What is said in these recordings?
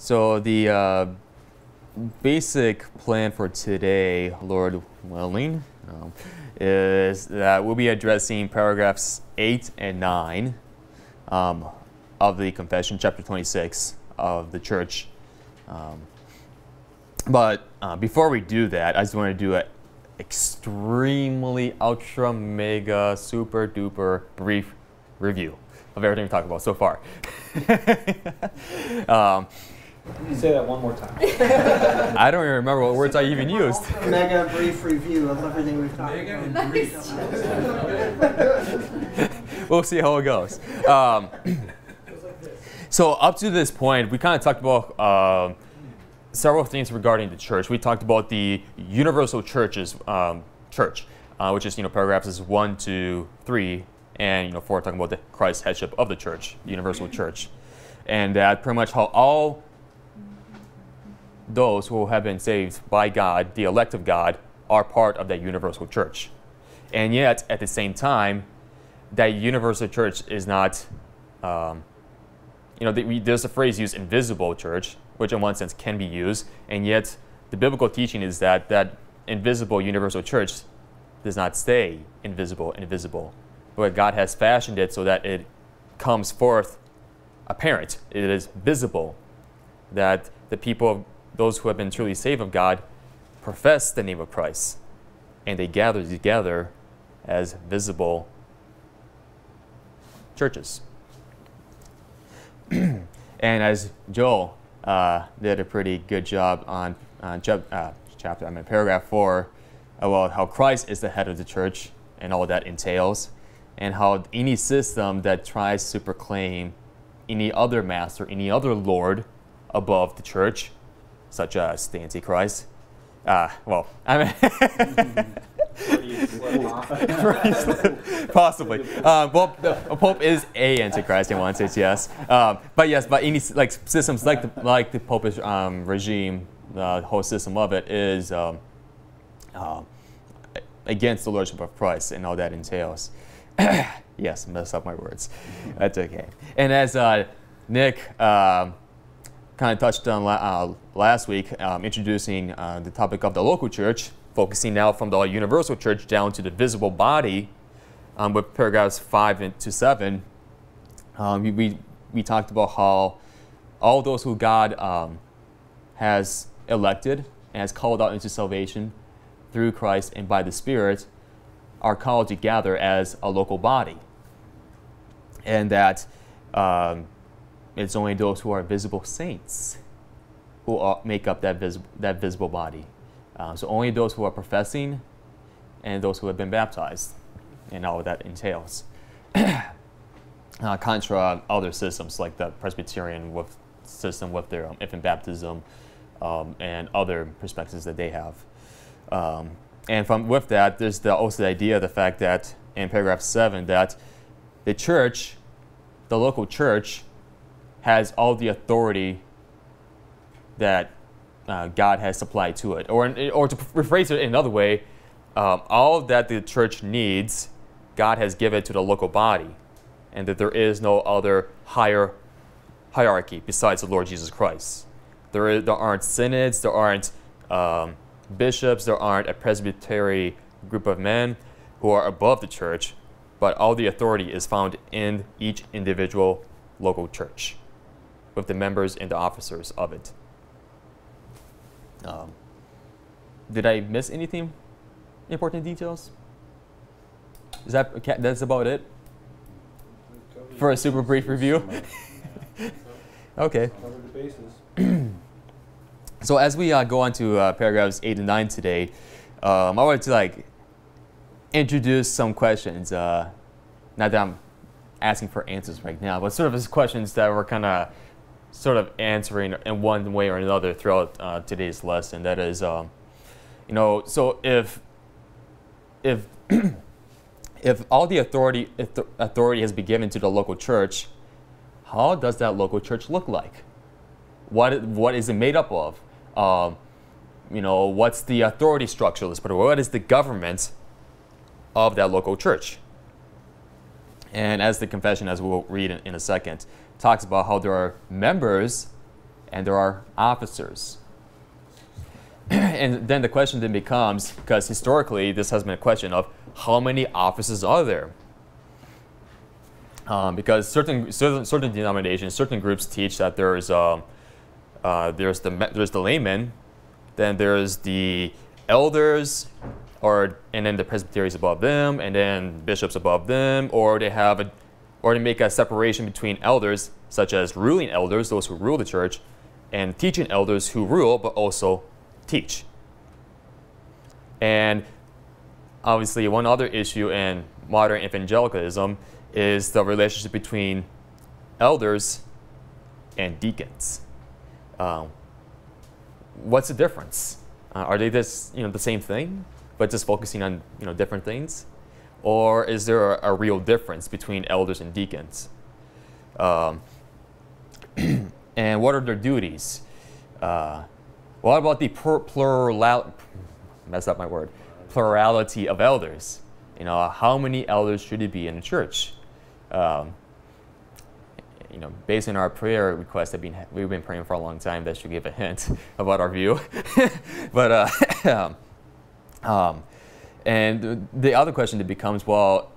So the uh, basic plan for today, Lord willing, um, is that we'll be addressing paragraphs 8 and 9 um, of the Confession, chapter 26 of the church. Um, but uh, before we do that, I just want to do an extremely ultra mega super duper brief review of everything we talked about so far. Say that one more time. I don't even remember what words I even used. Mega brief review of everything we've talked about. we'll see how it goes. Um, so up to this point, we kind of talked about um, several things regarding the church. We talked about the universal churches, um, church, uh, which is you know paragraphs one to three, and you know four talking about the Christ headship of the church, universal church, and that pretty much how all those who have been saved by God, the elect of God, are part of that universal church. And yet, at the same time, that universal church is not, um, you know, the, there's a phrase used, invisible church, which in one sense can be used, and yet the biblical teaching is that that invisible universal church does not stay invisible invisible, but God has fashioned it so that it comes forth apparent, it is visible, that the people those who have been truly saved of God profess the name of Christ, and they gather together as visible churches. and as Joel uh, did a pretty good job on uh, chapter, I mean paragraph four, about how Christ is the head of the church and all that entails, and how any system that tries to proclaim any other master, any other lord above the church such as the Antichrist. Uh, well, I mean, possibly. Um, well, the Pope is a Antichrist in one sense, yes. Um, but yes, but any like systems like the like the Popish um, regime, the whole system of it is um, uh, against the lordship of Christ and all that entails. yes, messed up my words. That's okay. And as uh, Nick um, kind of touched on uh, last week, um, introducing uh, the topic of the local church, focusing now from the universal church down to the visible body um, with paragraphs 5 to 7. Um, we, we talked about how all those who God um, has elected and has called out into salvation through Christ and by the Spirit are called to gather as a local body. And that um, it's only those who are visible saints who are, make up that, vis that visible body. Uh, so only those who are professing and those who have been baptized and all that entails. uh, contra other systems like the Presbyterian with system with their um, infant baptism um, and other perspectives that they have. Um, and from with that, there's the, also the idea, the fact that in paragraph seven, that the church, the local church, has all the authority that uh, God has supplied to it. Or, or to rephrase it in another way, um, all that the church needs, God has given to the local body, and that there is no other higher hierarchy besides the Lord Jesus Christ. There, is, there aren't synods, there aren't um, bishops, there aren't a presbytery group of men who are above the church, but all the authority is found in each individual local church with the members and the officers of it. Um, did I miss anything? Important details? Is that that's about it for a super brief review? okay. so as we uh, go on to uh, paragraphs eight and nine today, um, I wanted to like introduce some questions. Uh, not that I'm asking for answers right now, but sort of as questions that were kind of sort of answering in one way or another throughout uh, today's lesson. That is, um, you know, so if if if all the authority authority has been given to the local church, how does that local church look like? What what is it made up of? Um, you know, what's the authority structure? Let's put it. What is the government of that local church? And as the confession, as we'll read in, in a second, talks about how there are members and there are officers. and then the question then becomes because historically this has been a question of how many offices are there? Um, because certain, certain, certain denominations, certain groups teach that there's, um, uh, there's, the, there's the laymen, then there's the elders, or and then the presbyteries above them, and then bishops above them, or they have a, or to make a separation between elders, such as ruling elders, those who rule the church, and teaching elders who rule but also teach. And obviously, one other issue in modern evangelicalism is the relationship between elders and deacons. Um, what's the difference? Uh, are they just you know the same thing, but just focusing on you know different things, or is there a, a real difference between elders and deacons? Um, and what are their duties? Uh, what about the plural? Mess up my word. Plurality of elders. You know, how many elders should it be in the church? Um, you know, based on our prayer request that we've been praying for a long time, that should give a hint about our view. but uh, um, and the other question that becomes, well,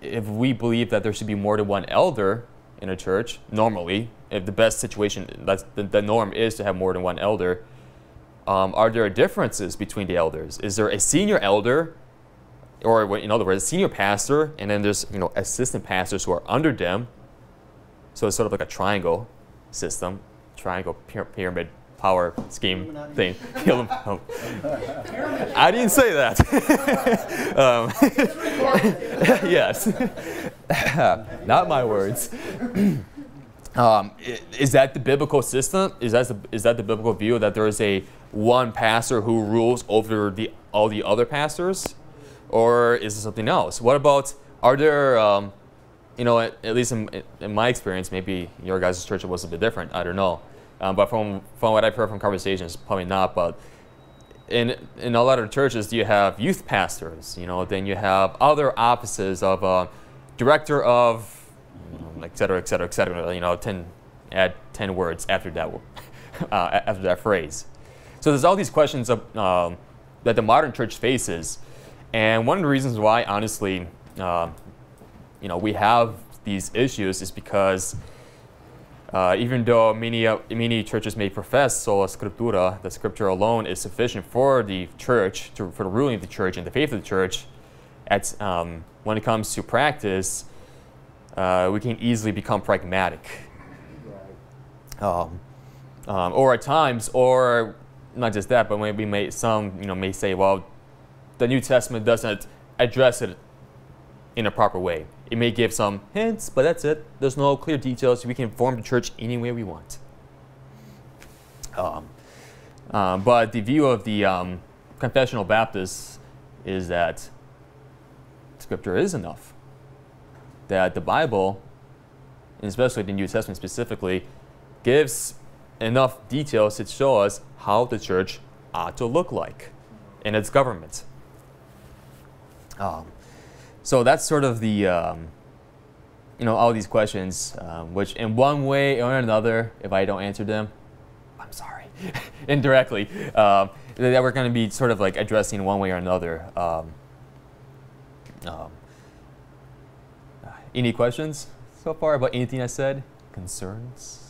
if we believe that there should be more than one elder in a church, normally, if the best situation, that's the, the norm is to have more than one elder, um, are there differences between the elders? Is there a senior elder, or in other words, a senior pastor, and then there's you know assistant pastors who are under them, so it's sort of like a triangle system, triangle pyramid power scheme thing. oh. I didn't say that. um, yes, not my words. Um, is that the biblical system? Is that the, is that the biblical view that there is a one pastor who rules over the all the other pastors, or is it something else? What about are there um, you know, at, at least in, in, my experience, maybe your guys' church was a bit different. I don't know. Um, but from, from what I've heard from conversations, probably not. But in, in a lot of churches, you have youth pastors, you know, then you have other offices of uh, director of, you know, et cetera, et cetera, et cetera, you know, 10, add 10 words after that, uh, after that phrase. So there's all these questions of, um, that the modern church faces. And one of the reasons why, honestly, uh, you know, we have these issues is because uh, even though many, uh, many churches may profess sola scriptura, the scripture alone is sufficient for the church, to, for the ruling of the church and the faith of the church, at, um, when it comes to practice, uh, we can easily become pragmatic. Um, um, or at times, or not just that, but maybe may, some you know, may say, well, the New Testament doesn't address it in a proper way. It may give some hints, but that's it. There's no clear details. We can form the church any way we want. Um, uh, but the view of the um, confessional Baptists is that Scripture is enough. That the Bible, and especially the New Testament specifically, gives enough details to show us how the church ought to look like in its government. Um, so that's sort of the, um, you know, all these questions, um, which in one way or another, if I don't answer them, I'm sorry, indirectly, um, that we're going to be sort of like addressing one way or another. Um, um, any questions so far about anything I said? Concerns?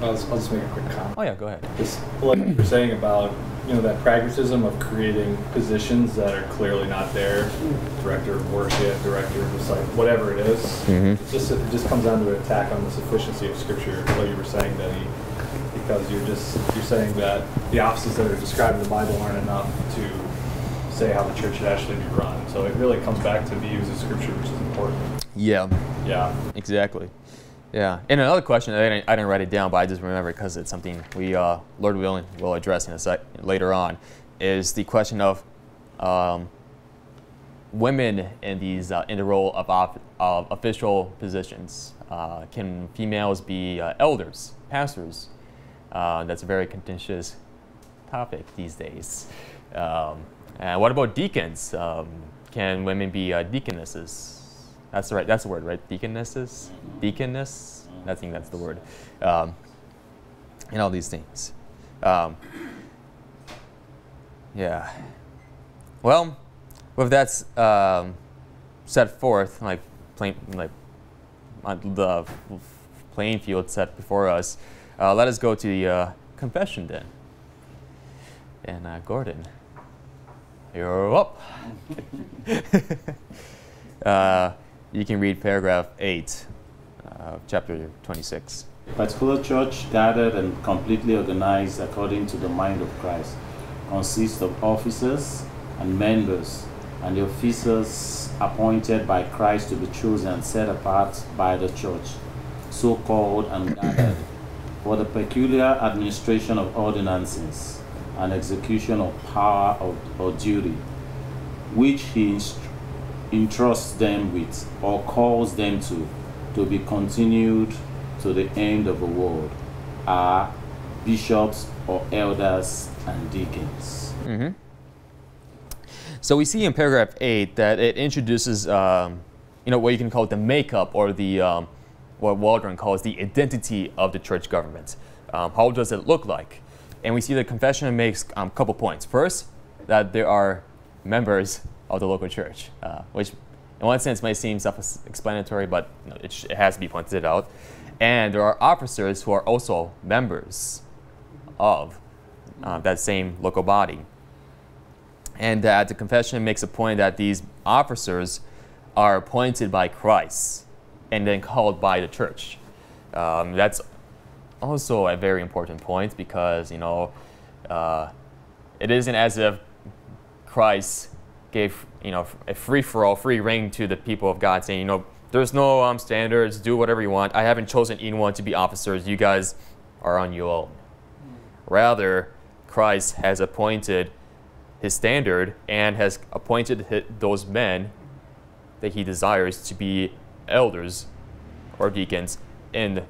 I'll just, I'll just make a quick comment. Oh yeah, go ahead. Just like you were saying about you know that pragmatism of creating positions that are clearly not there, director of worship, director of just like whatever it is. Mm-hmm. It's just it just comes down to an attack on the sufficiency of Scripture. Like you were saying, Denny, because you're just you're saying that the offices that are described in the Bible aren't enough to say how the church should actually be run. So it really comes back to views of Scripture, which is important. Yeah. Yeah. Exactly. Yeah, and another question I didn't, I didn't write it down, but I just remember because it's something we, uh, Lord willing, will address in a sec later on, is the question of um, women in these uh, in the role of, of official positions. Uh, can females be uh, elders, pastors? Uh, that's a very contentious topic these days. Um, and what about deacons? Um, can women be uh, deaconesses? That's the right. That's the word, right? Deaconesses, deaconess. I think that's the word. Um, and all these things. Um, yeah. Well, with that um, set forth, like plain, like the playing field set before us, uh, let us go to the uh, confession then. And uh, Gordon, you're up. Uh, you can read paragraph 8 of chapter 26. A particular church, gathered and completely organized according to the mind of Christ, consists of officers and members, and the officers appointed by Christ to be chosen and set apart by the church, so called and gathered, for the peculiar administration of ordinances and execution of power of, or duty, which he inst- entrusts them with or calls them to, to be continued to the end of the world, are bishops or elders and deacons. Mm-hmm. So we see in paragraph 8 that it introduces, um, you know, what you can call the makeup or the, um, what Waldron calls the identity of the church government. Um, how does it look like? And we see the confession makes a um, couple points. First, that there are members of the local church, uh, which in one sense may seem self-explanatory, but you know, it, it has to be pointed out. And there are officers who are also members of uh, that same local body. And that the confession makes a point that these officers are appointed by Christ and then called by the church. Um, that's also a very important point because, you know, uh, it isn't as if Christ gave, you know, a free for all, free rein to the people of God, saying, you know, there's no um, standards, do whatever you want. I haven't chosen anyone to be officers. You guys are on your own. Rather, Christ has appointed his standard and has appointed those men that he desires to be elders or deacons in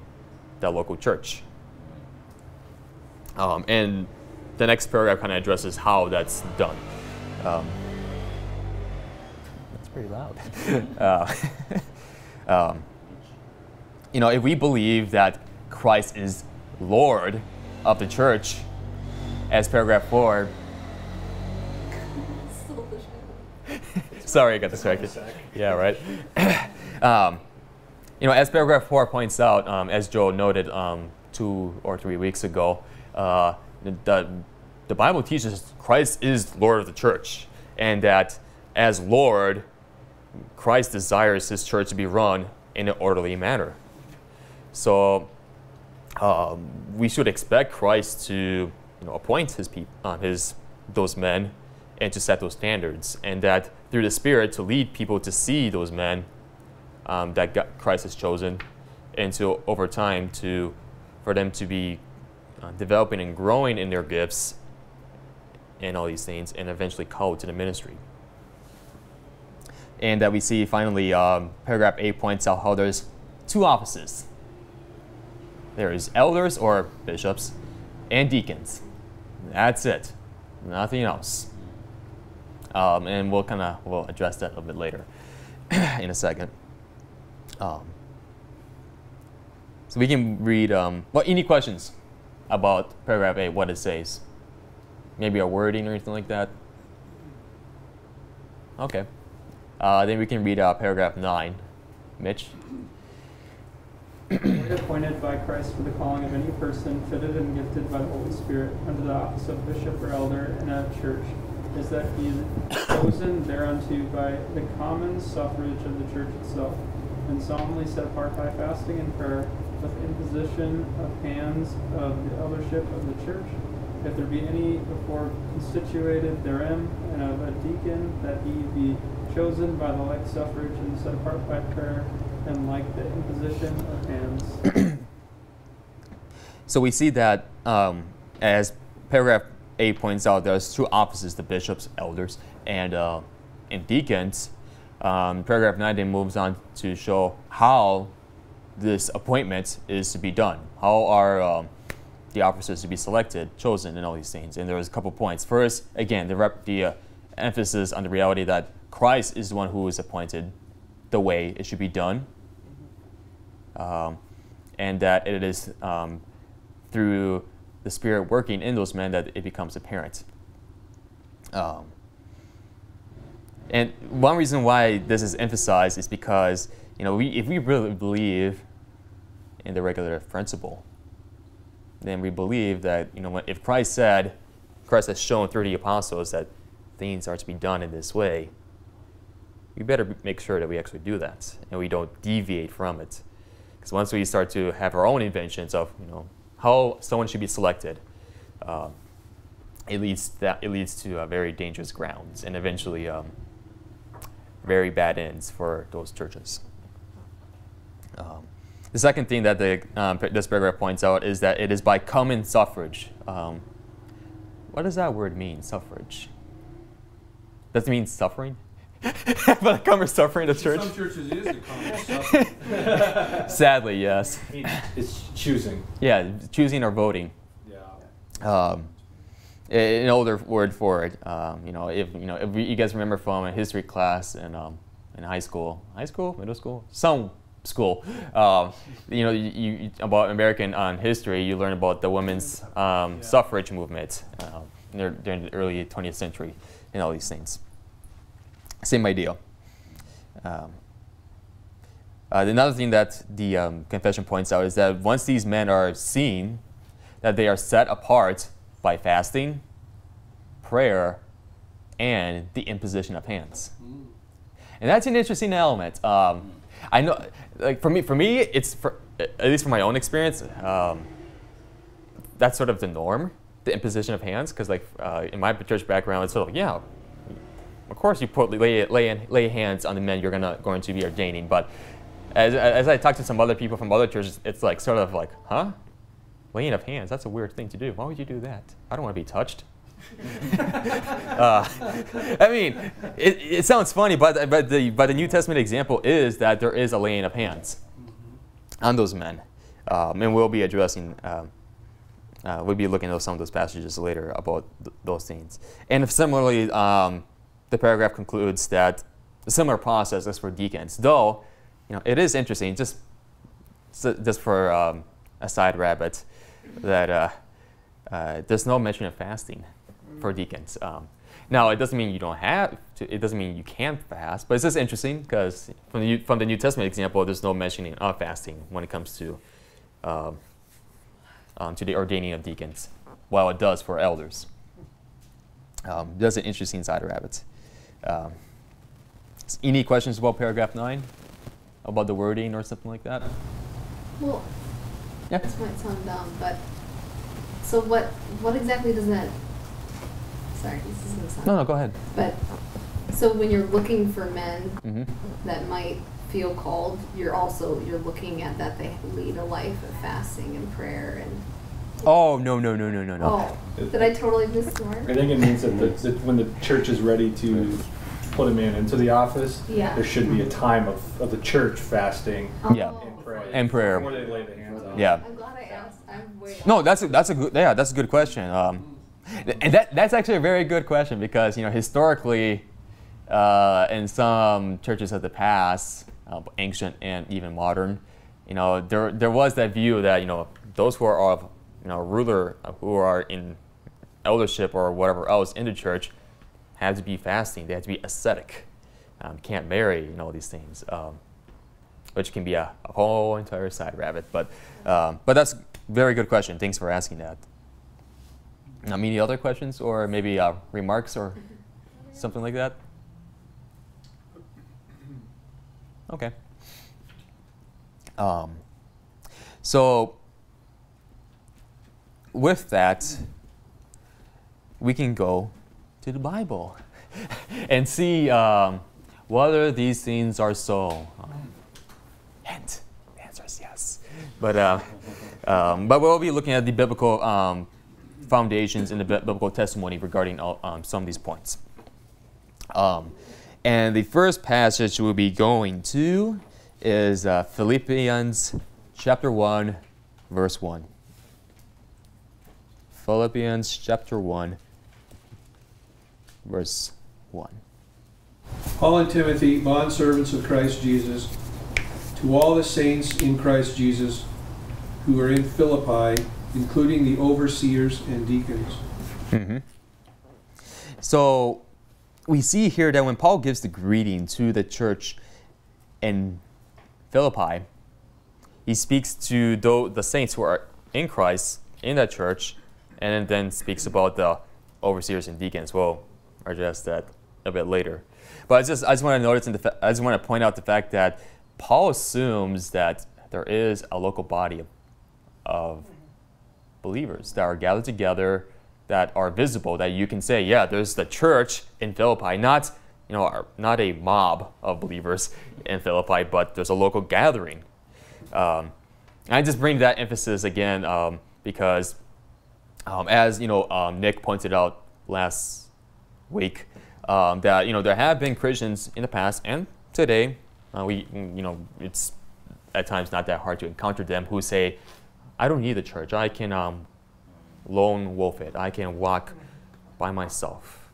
the local church. Um, and the next paragraph kind of addresses how that's done. Um, pretty loud. uh, um, you know, if we believe that Christ is Lord of the church, as paragraph 4, sorry, I got distracted. Yeah, right. um, you know, as paragraph 4 points out, um, as Joe noted um, two or three weeks ago, uh, the, the Bible teaches Christ is Lord of the church, and that as Lord, Christ desires his church to be run in an orderly manner. So um, we should expect Christ to you know, appoint his, people, uh, his those men and to set those standards, and that through the Spirit to lead people to see those men um, that God, Christ has chosen, and to over time to for them to be uh, developing and growing in their gifts and all these things, and eventually called to the ministry. And that we see finally, um, paragraph 8 points out how there's two offices there is elders or bishops and deacons. That's it, nothing else. Um, and we'll kind of we'll address that a little bit later in a second. Um, so we can read. Um, well, any questions about paragraph 8, what it says? Maybe a wording or anything like that? Okay. Uh, then we can read uh, paragraph 9. Mitch? Appointed by Christ for the calling of any person fitted and gifted by the Holy Spirit under the office of bishop or elder in a church is that he is chosen thereunto by the common suffrage of the church itself, and solemnly set apart by fasting and prayer, with imposition of hands of the eldership of the church, if there be any before constituted therein, and of a deacon, that he be chosen by the like suffrage and set apart by prayer, and like the imposition of hands. So we see that um, as paragraph 8 points out, there's two offices the bishops, elders, and, uh, and deacons. Um, paragraph 9 then moves on to show how this appointment is to be done. How are um, the officers to be selected, chosen, and all these things? And there's a couple points. First, again, the, the uh, emphasis on the reality that Christ is the one who is appointed the way it should be done. Um, and that it is um, through the Spirit working in those men that it becomes apparent. Um, and one reason why this is emphasized is because you know we, if we really believe in the regulative principle, then we believe that you know if Christ said, Christ has shown through the apostles that things are to be done in this way, we better make sure that we actually do that and we don't deviate from it. Because once we start to have our own inventions of you know how someone should be selected, uh, it leads that it leads to uh, very dangerous grounds and eventually um, very bad ends for those churches. Um, the second thing that the, um, this paragraph points out is that it is by common suffrage. Um, what does that word mean, suffrage? Does it mean suffering? By common suffering the church? Some churches is the common suffering. Sadly, yes. It's choosing. Yeah, choosing or voting. Yeah. um, an older word for it. Um, you know, if you know, if you guys remember from a history class in um, in high school, high school, middle school, some school, um, you know, you, you about American um, history, you learn about the women's um, suffrage movement uh, during the early 20th century, and all these things. Same idea. Um, uh, another thing that the um, confession points out is that once these men are seen, that they are set apart by fasting, prayer, and the imposition of hands. And that's an interesting element. Um, I know, like for me, for me, it's for, at least from my own experience, um, that's sort of the norm, the imposition of hands. Because like uh, in my church background, it's sort of like, yeah, of course you put lay lay, lay hands on the men you're gonna going to be ordaining. But as, as I talk to some other people from other churches, it's like sort of like, huh? Laying of hands, that's a weird thing to do. Why would you do that? I don't want to be touched. uh, I mean, it, it sounds funny, but, but, the, but the New Testament example is that there is a laying of hands on those men. Um, and we'll be addressing, um, uh, we'll be looking at some of those passages later about th- those things. And if similarly, um, the paragraph concludes that a similar process is for deacons, though you know, it is interesting, just, just for um, a side rabbit, that uh, uh, there's no mention of fasting for deacons. Um, now, it doesn't mean you don't have to, it doesn't mean you can't fast, but it's just interesting because from the, from the New Testament example, there's no mentioning of fasting when it comes to, um, um, to the ordaining of deacons, while it does for elders. Um, that's an interesting side rabbit. Um, any questions about paragraph 9? About the wording or something like that? Well, Yeah. this might sound dumb, but so what? What exactly does that? Sorry, this is gonna sound. No, no, go ahead. But so when you're looking for men hmm that might feel called, you're also you're looking at that they lead a life of fasting and prayer and. Oh, no, no, no, no, no, no. Oh, did I totally miss the word? I think it means that, the, that when the church is ready to put him in into the office, Yeah. there should be a time of, of the church fasting Yeah. Oh. and prayer. And prayer. Before they lay the hands on. Yeah. I'm glad I asked. I'm way. No, that's a, that's a good yeah, that's a good question. Um, and that that's actually a very good question because you know historically, uh, in some churches of the past, uh, ancient and even modern, you know there there was that view that you know those who are of you know a ruler who are in eldership or whatever else in the church have to be fasting. They have to be ascetic. Um, can't marry, you know these things. Um, which can be a, a whole entire side rabbit. But um, but that's a very good question. Thanks for asking that. Um, any other questions or maybe uh, remarks or something like that? Okay. Um, so with that, we can go to the Bible and see um, whether these things are so. Um, Hint. The answer is yes. But, uh, um, but we'll be looking at the biblical um, foundations and the biblical testimony regarding all, um, some of these points. Um, and the first passage we'll be going to is uh, Philippians chapter 1, verse 1. Philippians chapter 1, verse 1. Paul and Timothy, bondservants of Christ Jesus, to all the saints in Christ Jesus who are in Philippi including the overseers and deacons. hmm So we see here that when Paul gives the greeting to the church in Philippi, he speaks to the saints who are in Christ in that church, and then speaks about the overseers and deacons. We'll address that a bit later. But I just, I just want to notice, fa- I just want to point out the fact that Paul assumes that there is a local body of, of believers that are gathered together, that are visible, that you can say, yeah, there's the church in Philippi, not you know, not a mob of believers in Philippi, but there's a local gathering. Um, and I just bring that emphasis again um, because, um, as you know, um, Nick pointed out last week, um, that you know there have been Christians in the past and today. Uh, we, you know, it's at times not that hard to encounter them who say, "I don't need the church. I can um, lone wolf it. I can walk by myself."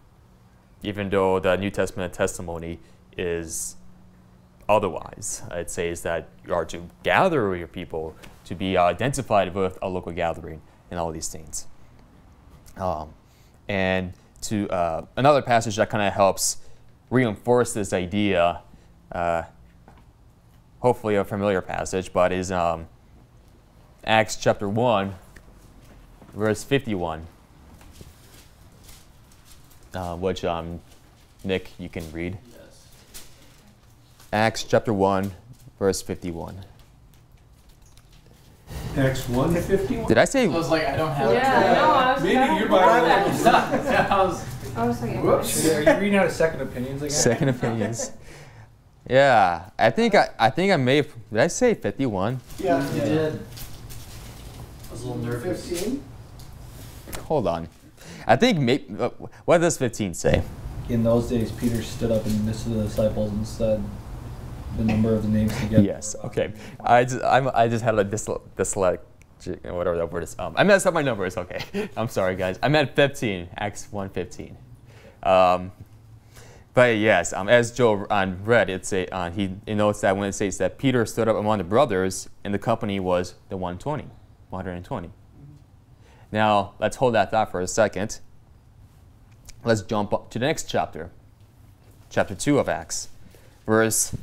Even though the New Testament testimony is otherwise, it says that you are to gather your people, to be identified with a local gathering, and all these things. Um, and to uh, another passage that kind of helps reinforce this idea, uh, hopefully a familiar passage, but is um, Acts chapter 1, verse 51, uh, which um, Nick, you can read. Acts chapter 1, verse 51. Acts 151? Did I say? I was like, I don't have Yeah, it. no, I was. Maybe you're don't that. I was, I was thinking. whoops. Are you reading out of second opinions again? Second opinions. Yeah, I think I, I think I may have. Did I say 51? Yeah. You did. I was a little nervous. Fifteen? Hold on. I think maybe. What does 15 say? In those days, Peter stood up in the midst of the disciples and said the number of the names together. Yes. Okay. I just I'm, I just had a dysle- dyslexic whatever that word is. Um, I messed up my numbers. Okay. I'm sorry, guys. I meant 15. Acts 1:15. Um, but yes, um, as Joe um, read, it's a, uh, he, notes that when it says that Peter stood up among the brothers, and the company was the 120, 120. Now let's hold that thought for a second. Let's jump up to the next chapter, chapter 2 of Acts, verse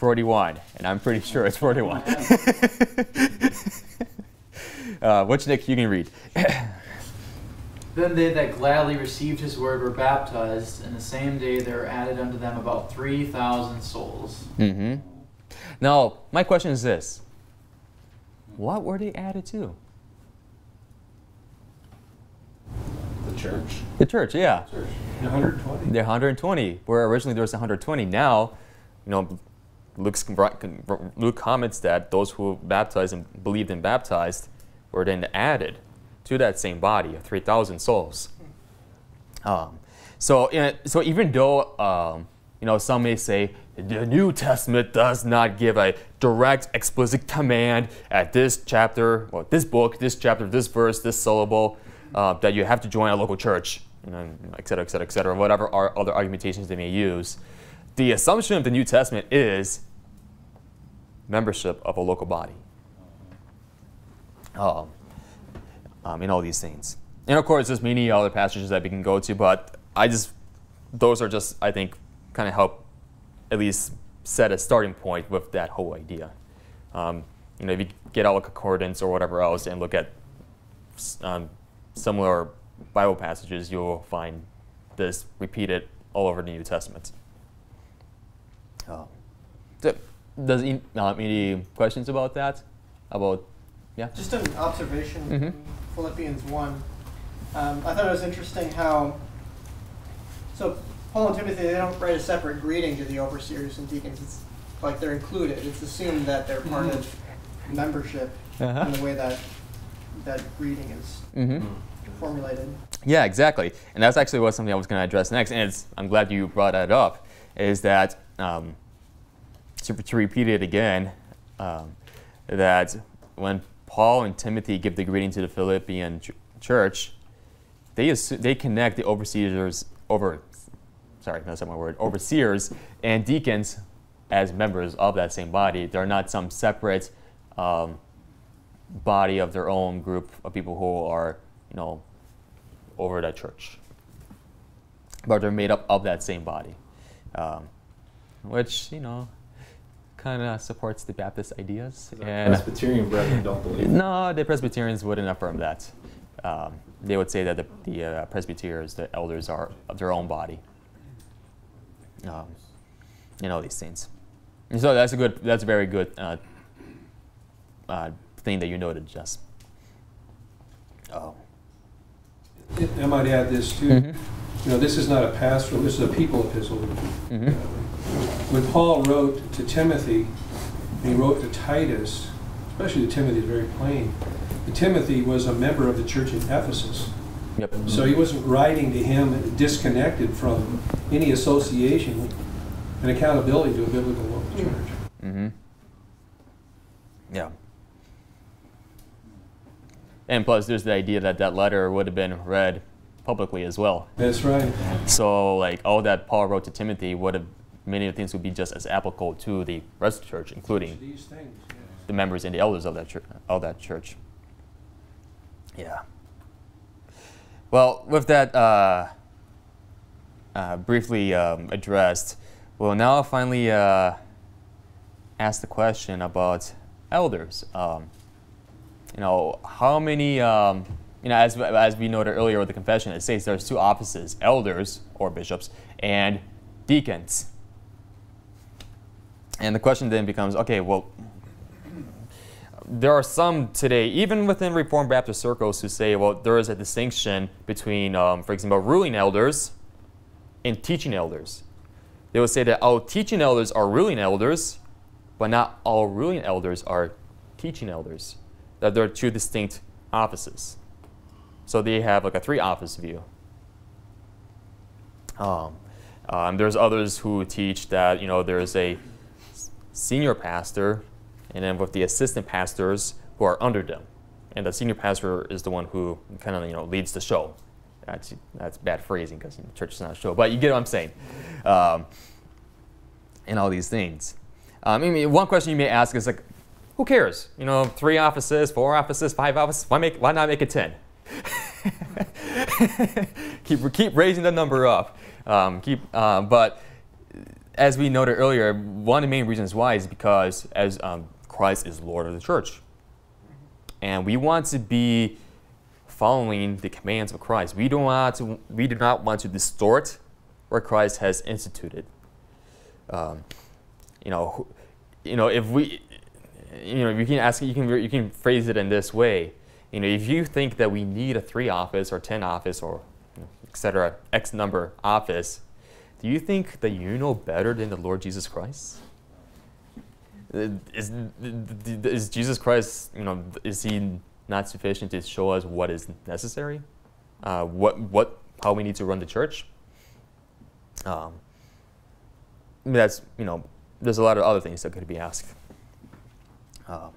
41, and I'm pretty sure it's 41. uh, which Nick you can read? Then they that gladly received his word were baptized, and the same day there were added unto them about 3,000 souls. Mm-hmm. Now, my question is this: What were they added to? The church. The church, yeah. Church. 120. They're 120, where originally there was 120. Now, you know, Luke's, Luke comments that those who baptized and believed and baptized were then added to that same body of 3,000 souls. Um, so, so even though um, you know some may say the New Testament does not give a direct, explicit command at this chapter, well, this book, this chapter, this verse, this syllable, uh, that you have to join a local church, you know, et cetera, et cetera, et cetera, whatever are other argumentations they may use. The assumption of the New Testament is membership of a local body. Um, um, in all these things. And of course, there's many other passages that we can go to, but I just, those are just, I think, kind of help at least set a starting point with that whole idea. Um, you know, if you get out a concordance or whatever else and look at um, similar Bible passages, you'll find this repeated all over the New Testament. So, does any, uh, any questions about that? About, yeah? Just an observation Mhm. in Philippians 1. Um, I thought it was interesting how, so Paul and Timothy, they don't write a separate greeting to the overseers and deacons. It's like they're included. It's assumed that they're part of membership Uh-huh. in the way that that greeting is Mm-hmm. formulated. Yeah, exactly. And that's actually what something I was going to address next. And it's, I'm glad you brought that up. Is that um, to, to repeat it again? Um, that when Paul and Timothy give the greeting to the Philippian ch- church, they they connect the overseers over, sorry, that's not my word, overseers and deacons as members of that same body. They're not some separate um, body of their own group of people who are, you know, over that church. But they're made up of that same body, um, which, you know, kind of supports the Baptist ideas. And Presbyterian brethren don't believe. no, the Presbyterians wouldn't affirm that. Um, they would say that the, the uh, Presbyterians, the elders, are of their own body. Um, you know these things. And so that's a good. That's a very good uh, uh, thing that you noted, Jess. Oh. I might add this too. Mhm. You know, this is not a pastoral, this is a people epistle. Mhm. When Paul wrote to Timothy, and he wrote to Titus, especially to Timothy, it's very plain. But Timothy was a member of the church in Ephesus. Yep. So he wasn't writing to him disconnected from any association and accountability to a biblical local church. Mm-hmm. Yeah. And plus, there's the idea that that letter would have been read publicly as well. That's right. So, like, all that Paul wrote to Timothy would have, many of the things would be just as applicable to the rest of the church, including things, yes. the members and the elders of that church. Of that church. Yeah. Well, with that uh, uh, briefly um, addressed, we'll now finally uh, ask the question about elders. Um, you know, how many? Um, you know, as as we noted earlier with the confession, it says there's two offices: elders or bishops and deacons. And the question then becomes, okay, well, there are some today, even within Reformed Baptist circles, who say, well, there is a distinction between, um, for example, ruling elders and teaching elders. They will say that all teaching elders are ruling elders, but not all ruling elders are teaching elders. That there are two distinct offices. So they have like a three office view. Um, um, there's others who teach that you know there's a s- senior pastor, and then with the assistant pastors who are under them, and the senior pastor is the one who kind of you know leads the show. That's that's bad phrasing because you know, church is not a show, but you get what I'm saying. Um, and all these things. Um, I mean, one question you may ask is like, who cares? You know, three offices, four offices, five offices. Why make? Why not make it ten? keep keep raising the number up. Um, keep, um, but as we noted earlier, one of the main reasons why is because as um, Christ is Lord of the church, and we want to be following the commands of Christ. We don't want to. We do not want to distort what Christ has instituted. Um, you know, you know, if we, you know, you can ask, you can you can phrase it in this way. You know, if you think that we need a three office or ten office or etc. X number office, do you think that you know better than the Lord Jesus Christ? Is, is Jesus Christ, you know, is he not sufficient to show us what is necessary? Uh, what, what, how we need to run the church? Um, that's, you know, there's a lot of other things that could be asked. Um,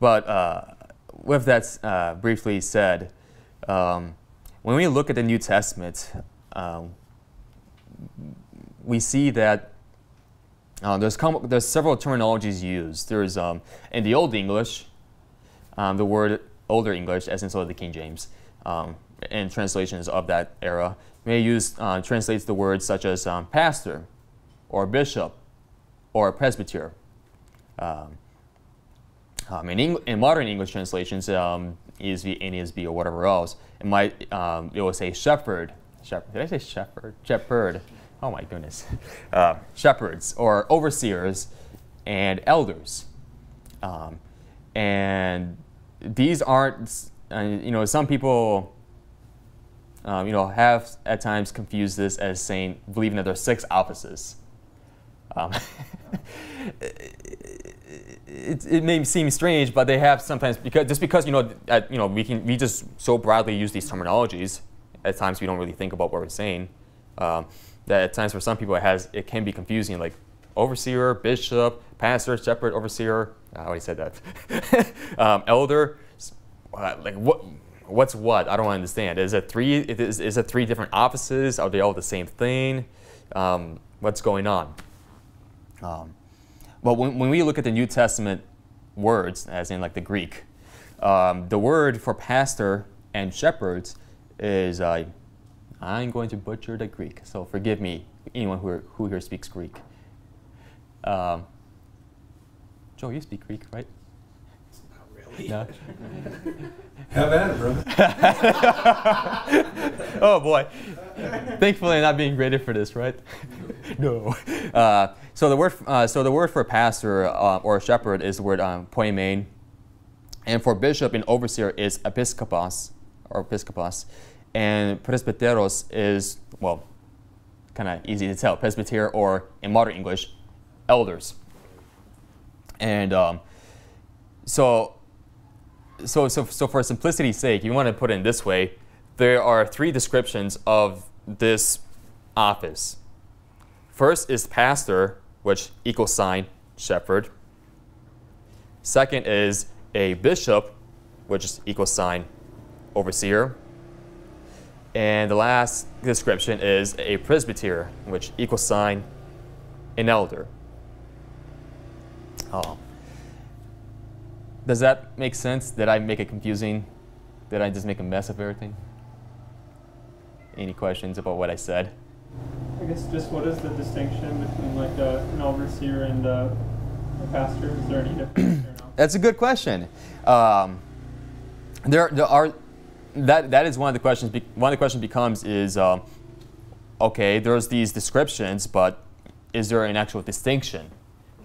but uh, with that uh, briefly said, um, when we look at the New Testament, um, we see that uh, there's, there's several terminologies used. There's um, in the Old English, um, the word Older English, as in so the King James, um, and translations of that era, may use uh, translates the words such as um, pastor, or bishop, or presbyter. Um, um, in, in modern English translations, ESV, NASB, or whatever else, it might it will say shepherd. Shepherd. Did I say shepherd? Shepherd. Oh my goodness. Uh, shepherds or overseers and elders. Um, and these aren't, uh, you know, some people, um, you know, have at times confused this as saying, believing that there are six offices. Um, it, it may seem strange, but they have sometimes because just because you know you know we can we just so broadly use these terminologies. At times we don't really think about what we're saying. Um, that at times for some people it has it can be confusing, like overseer, bishop, pastor, shepherd, overseer. I already said that. um, elder, uh, like what? What's what? I don't understand. Is it three? Is, is it three different offices? Are they all the same thing? Um, what's going on? Um, but when, when we look at the New Testament words, as in like the Greek. Um, the word for pastor and shepherds is, uh, I'm going to butcher the Greek, so forgive me, anyone who, who here speaks Greek. Um, Joe, you speak Greek, right? Not really. No? Have at it, brother. oh boy. Thankfully, I'm not being graded for this, right? no. Uh, so the word, uh, so the word for pastor uh, or shepherd is the word um, poimen, and for bishop and overseer is episkopos or episkopos, and presbyteros is well, kind of easy to tell, presbyter or in modern English, elders. And um, so so, so, so for simplicity's sake, you want to put it in this way, there are three descriptions of this office. First is pastor, which equals sign shepherd. Second is a bishop, which is equal sign overseer. And the last description is a presbyter, which equals sign an elder. Oh. Does that make sense? Did I make it confusing? Did I just make a mess of everything? Any questions about what I said? I guess just what is the distinction between like an overseer and uh, a pastor? Is there any difference or no? That's a good question. Um, there, there are that that is one of the questions. One of the questions becomes is um, okay. There's these descriptions, but is there an actual distinction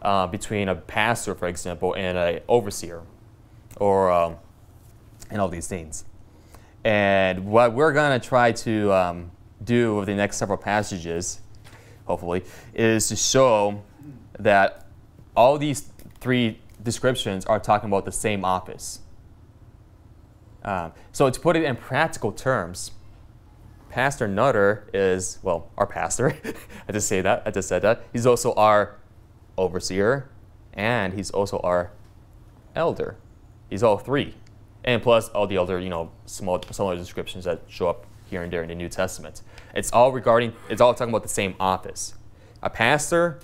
uh, between a pastor, for example, and an overseer, or um, and all these things? And what we're going to try to um, do over the next several passages, hopefully, is to show that all these three descriptions are talking about the same office. Um, so to put it in practical terms, Pastor Nutter is, well, our pastor. I just say that. I just said that. He's also our overseer, and he's also our elder. He's all three, and plus all the other, you know, small similar descriptions that show up here and there in the New Testament. It's all regarding. It's all talking about the same office. A pastor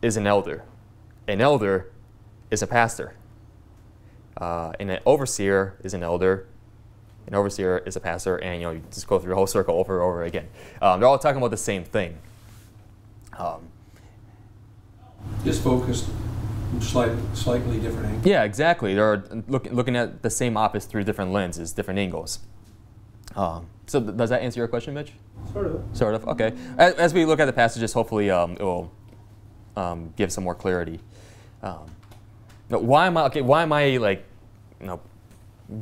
is an elder. An elder is a pastor. Uh, and an overseer is an elder. An overseer is a pastor, and you know you just go through the whole circle over and over again. Um, they're all talking about the same thing. Um, Just focused slightly, slightly different angle. yeah, exactly. They're look, looking at the same office through different lenses, different angles. Um, so th- does that answer your question, Mitch? Sort of. Sort of. Okay. As, as we look at the passages, hopefully um, it will um, give some more clarity. Now, why am I okay? Why am I like, you know,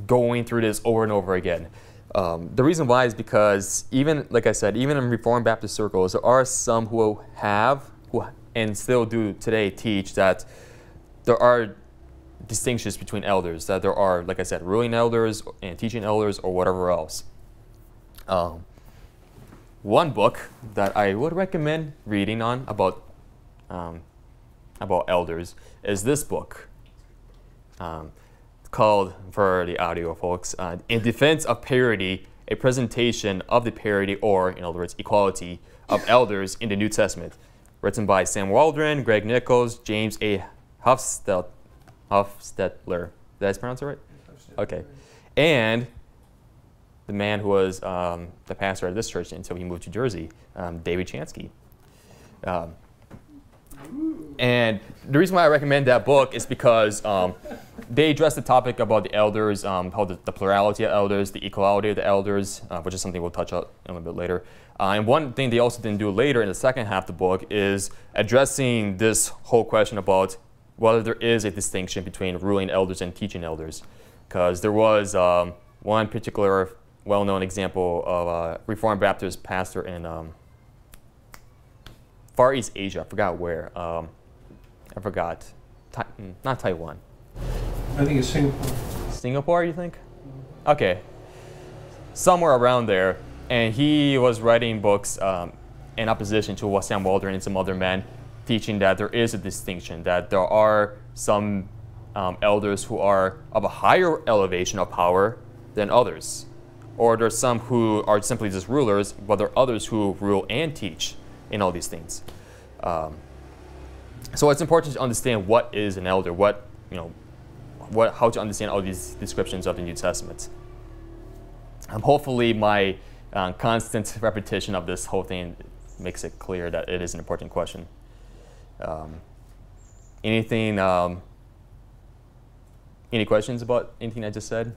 going through this over and over again? Um, the reason why is because even like I said, even in Reformed Baptist circles, there are some who have who and still do today teach that there are distinctions between elders. That there are, like I said, ruling elders and teaching elders or whatever else. Um, one book that I would recommend reading on about um, about elders is this book um, called for the audio folks. Uh, in defense of parity a presentation of the parity or in other words equality of elders in the new testament. Written by sam waldron greg nichols james a. Hofstet- hofstetler. Did i pronounce it right? Okay. And the man who was um, the pastor at this church until he moved to Jersey, um, David Chanski. Um, and the reason why I recommend that book is because um, they address the topic about the elders, um, how the, the plurality of elders, the equality of the elders, uh, which is something we'll touch on a little bit later. Uh, and one thing they also didn't do later in the second half of the book is addressing this whole question about whether there is a distinction between ruling elders and teaching elders. Because there was um, one particular well-known example of a Reformed Baptist pastor in um, Far East Asia. I forgot where. Um, I forgot. Tai- mm, not Taiwan. I think it's Singapore. Singapore, you think? Okay. Somewhere around there. And he was writing books um, in opposition to what Sam Waldron and some other men teaching that there is a distinction, that there are some um, elders who are of a higher elevation of power than others. Or there's some who are simply just rulers, but there are others who rule and teach in all these things. Um, so it's important to understand what is an elder, what you know, what, how to understand all these descriptions of the New Testament. Um, hopefully, my uh, constant repetition of this whole thing makes it clear that it is an important question. Um, anything? Um, any questions about anything I just said?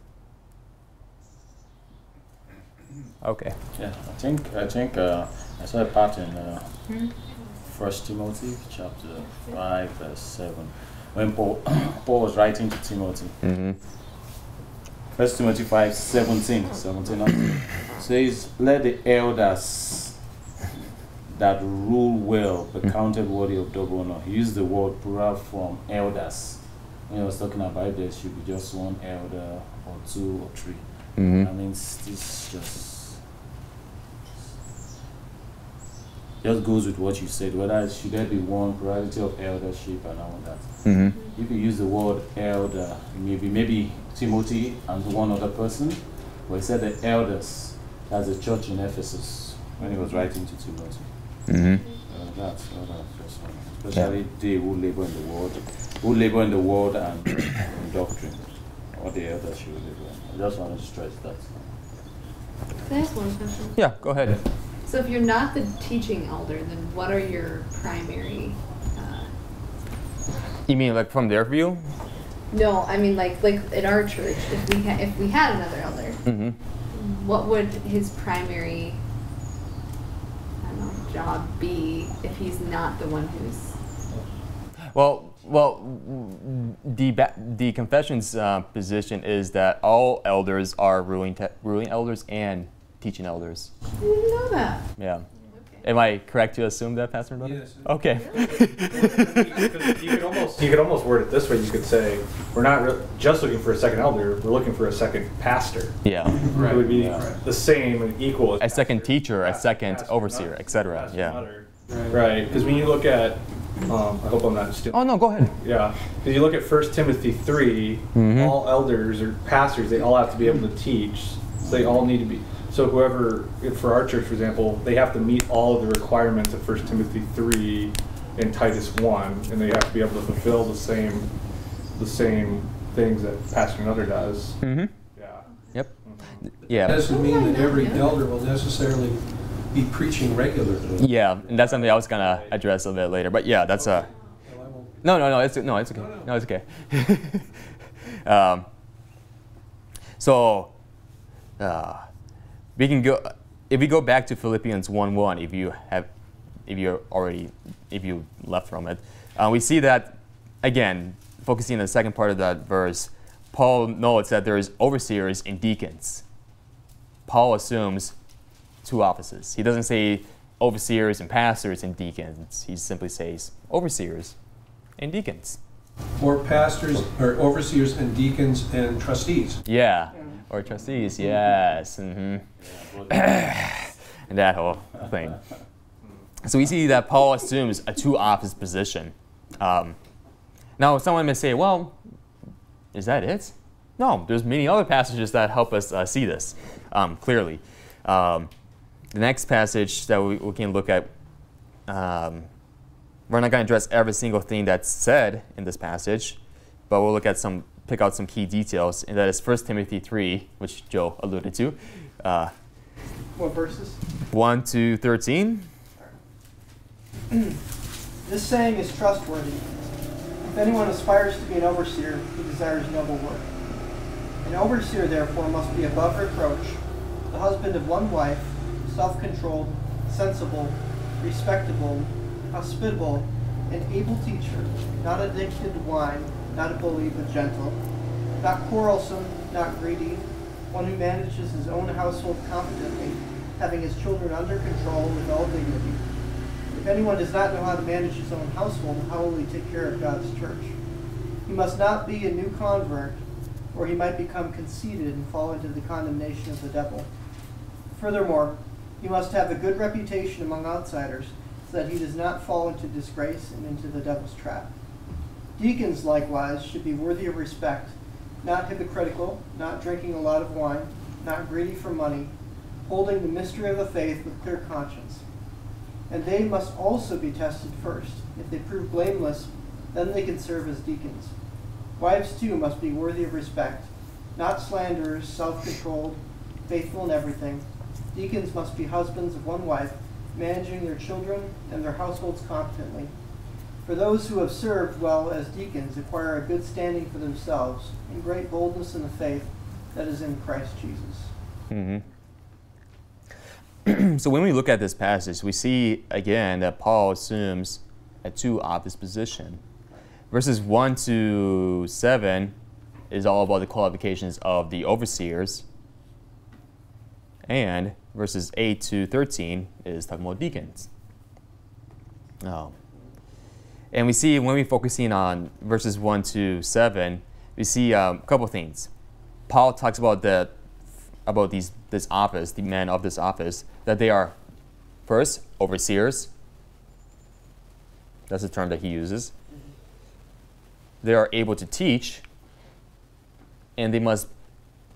Okay. Yeah, I think I think uh, I saw a pattern. Uh, First Timothy chapter five verse seven, when Paul Paul was writing to Timothy. Mm-hmm. First Timothy 5 17, 17 up, says, Let the elders that rule well be counted worthy of double honor. He used the word plural from elders. When he was talking about there should be just one elder or two or 3 Mm-hmm. I mean, this just just goes with what you said. Whether should there be one plurality of eldership and all that. Mm-hmm. If you use the word elder, maybe maybe Timothy and one other person, but he said the elders. as the church in Ephesus when he was writing to Timothy. Mm-hmm. Uh, that's what I just want. Especially they who labor in the word, who labor in the word and in doctrine, or the elders should labor. I just want to stress that. Can I one question? Yeah, go ahead. So if you're not the teaching elder, then what are your primary? Uh, You mean like from their view? no, I mean like like in our church, if we ha- if we had another elder, Mm-hmm. what would his primary I don't know job be if he's not the one who's Well, well, the the confession's uh, position is that all elders are ruling te- ruling elders and teaching elders. I didn't know that. Yeah. Okay. Am I correct to assume that, Pastor? Miller? Yes. Okay. you, could, you could almost you could almost word it this way. You could say we're not re- just looking for a second elder. We're looking for a second pastor. yeah. It would be Yeah. the same and equal. As A second pastor, teacher, a second pastor, overseer, etc. Yeah. mother. Right. Right. Because when you look at, um, I hope I'm not stealing. Oh no, go ahead. Yeah, because you look at First Timothy 3 Mhm. all elders or pastors, they all have to be able to teach. So they all need to be. So whoever, if for our church, for example, they have to meet all of the requirements of First Timothy three and Titus one, and they have to be able to fulfill the same, the same things that Pastor Nutter does. Mm-hmm. Yeah. Yep. That Yeah. doesn't mean that every elder will necessarily be preaching regularly. Yeah, and that's something I was gonna address a bit later. But yeah, that's uh Well, I won't- no, no, no. It's no, it's okay. No, no. No, it's okay. um, so uh, we can go if we go back to Philippians one one. If you have, if you're already, if you left from it, uh, we see that again, focusing on the second part of that verse. Paul notes that there is overseers and deacons. Paul assumes two offices. He doesn't say overseers and pastors and deacons. He simply says overseers and deacons. Or pastors, or overseers and deacons and trustees. Yeah, or trustees. Yes. hmm and that whole thing. So we see that Paul assumes a two office position. Um, now, someone may say, well, is that it? No, there's many other passages that help us uh, see this um, clearly. Um, the next passage that we, we can look at, um, we're not going to address every single thing that's said in this passage, but we'll look at some, pick out some key details, and that is 1 Timothy 3, which Joe alluded to, uh, What verses? 1 to 13. This saying is trustworthy. If anyone aspires to be an overseer, he desires noble work. An overseer, therefore, must be above reproach, the husband of one wife, self controlled, sensible, respectable, hospitable, an able teacher, not addicted to wine, not a bully, but gentle, not quarrelsome, not greedy, one who manages his own household competently, having his children under control with all dignity. If anyone does not know how to manage his own household, how will he take care of God's church? He must not be a new convert, or he might become conceited and fall into the condemnation of the devil. Furthermore, he must have a good reputation among outsiders, so that he does not fall into disgrace and into the devil's trap. Deacons, likewise, should be worthy of respect, not hypocritical, not drinking a lot of wine, not greedy for money, holding the mystery of the faith with clear conscience. And they must also be tested first. If they prove blameless, then they can serve as deacons. Wives too must be worthy of respect, not slanderers, self controlled, faithful in everything. Deacons must be husbands of one wife, managing their children and their households competently. For those who have served well as deacons acquire a good standing for themselves and great boldness in the faith that is in Christ Jesus. Mm-hmm. so when we look at this passage, we see again that Paul assumes a two office position. Verses 1 to 7 is all about the qualifications of the overseers. And verses 8 to 13 is talking about deacons. Oh. And we see when we're focusing on verses 1 to 7, we see um, a couple things. Paul talks about the about these this office, the men of this office, that they are first overseers. That's the term that he uses. They are able to teach, and they must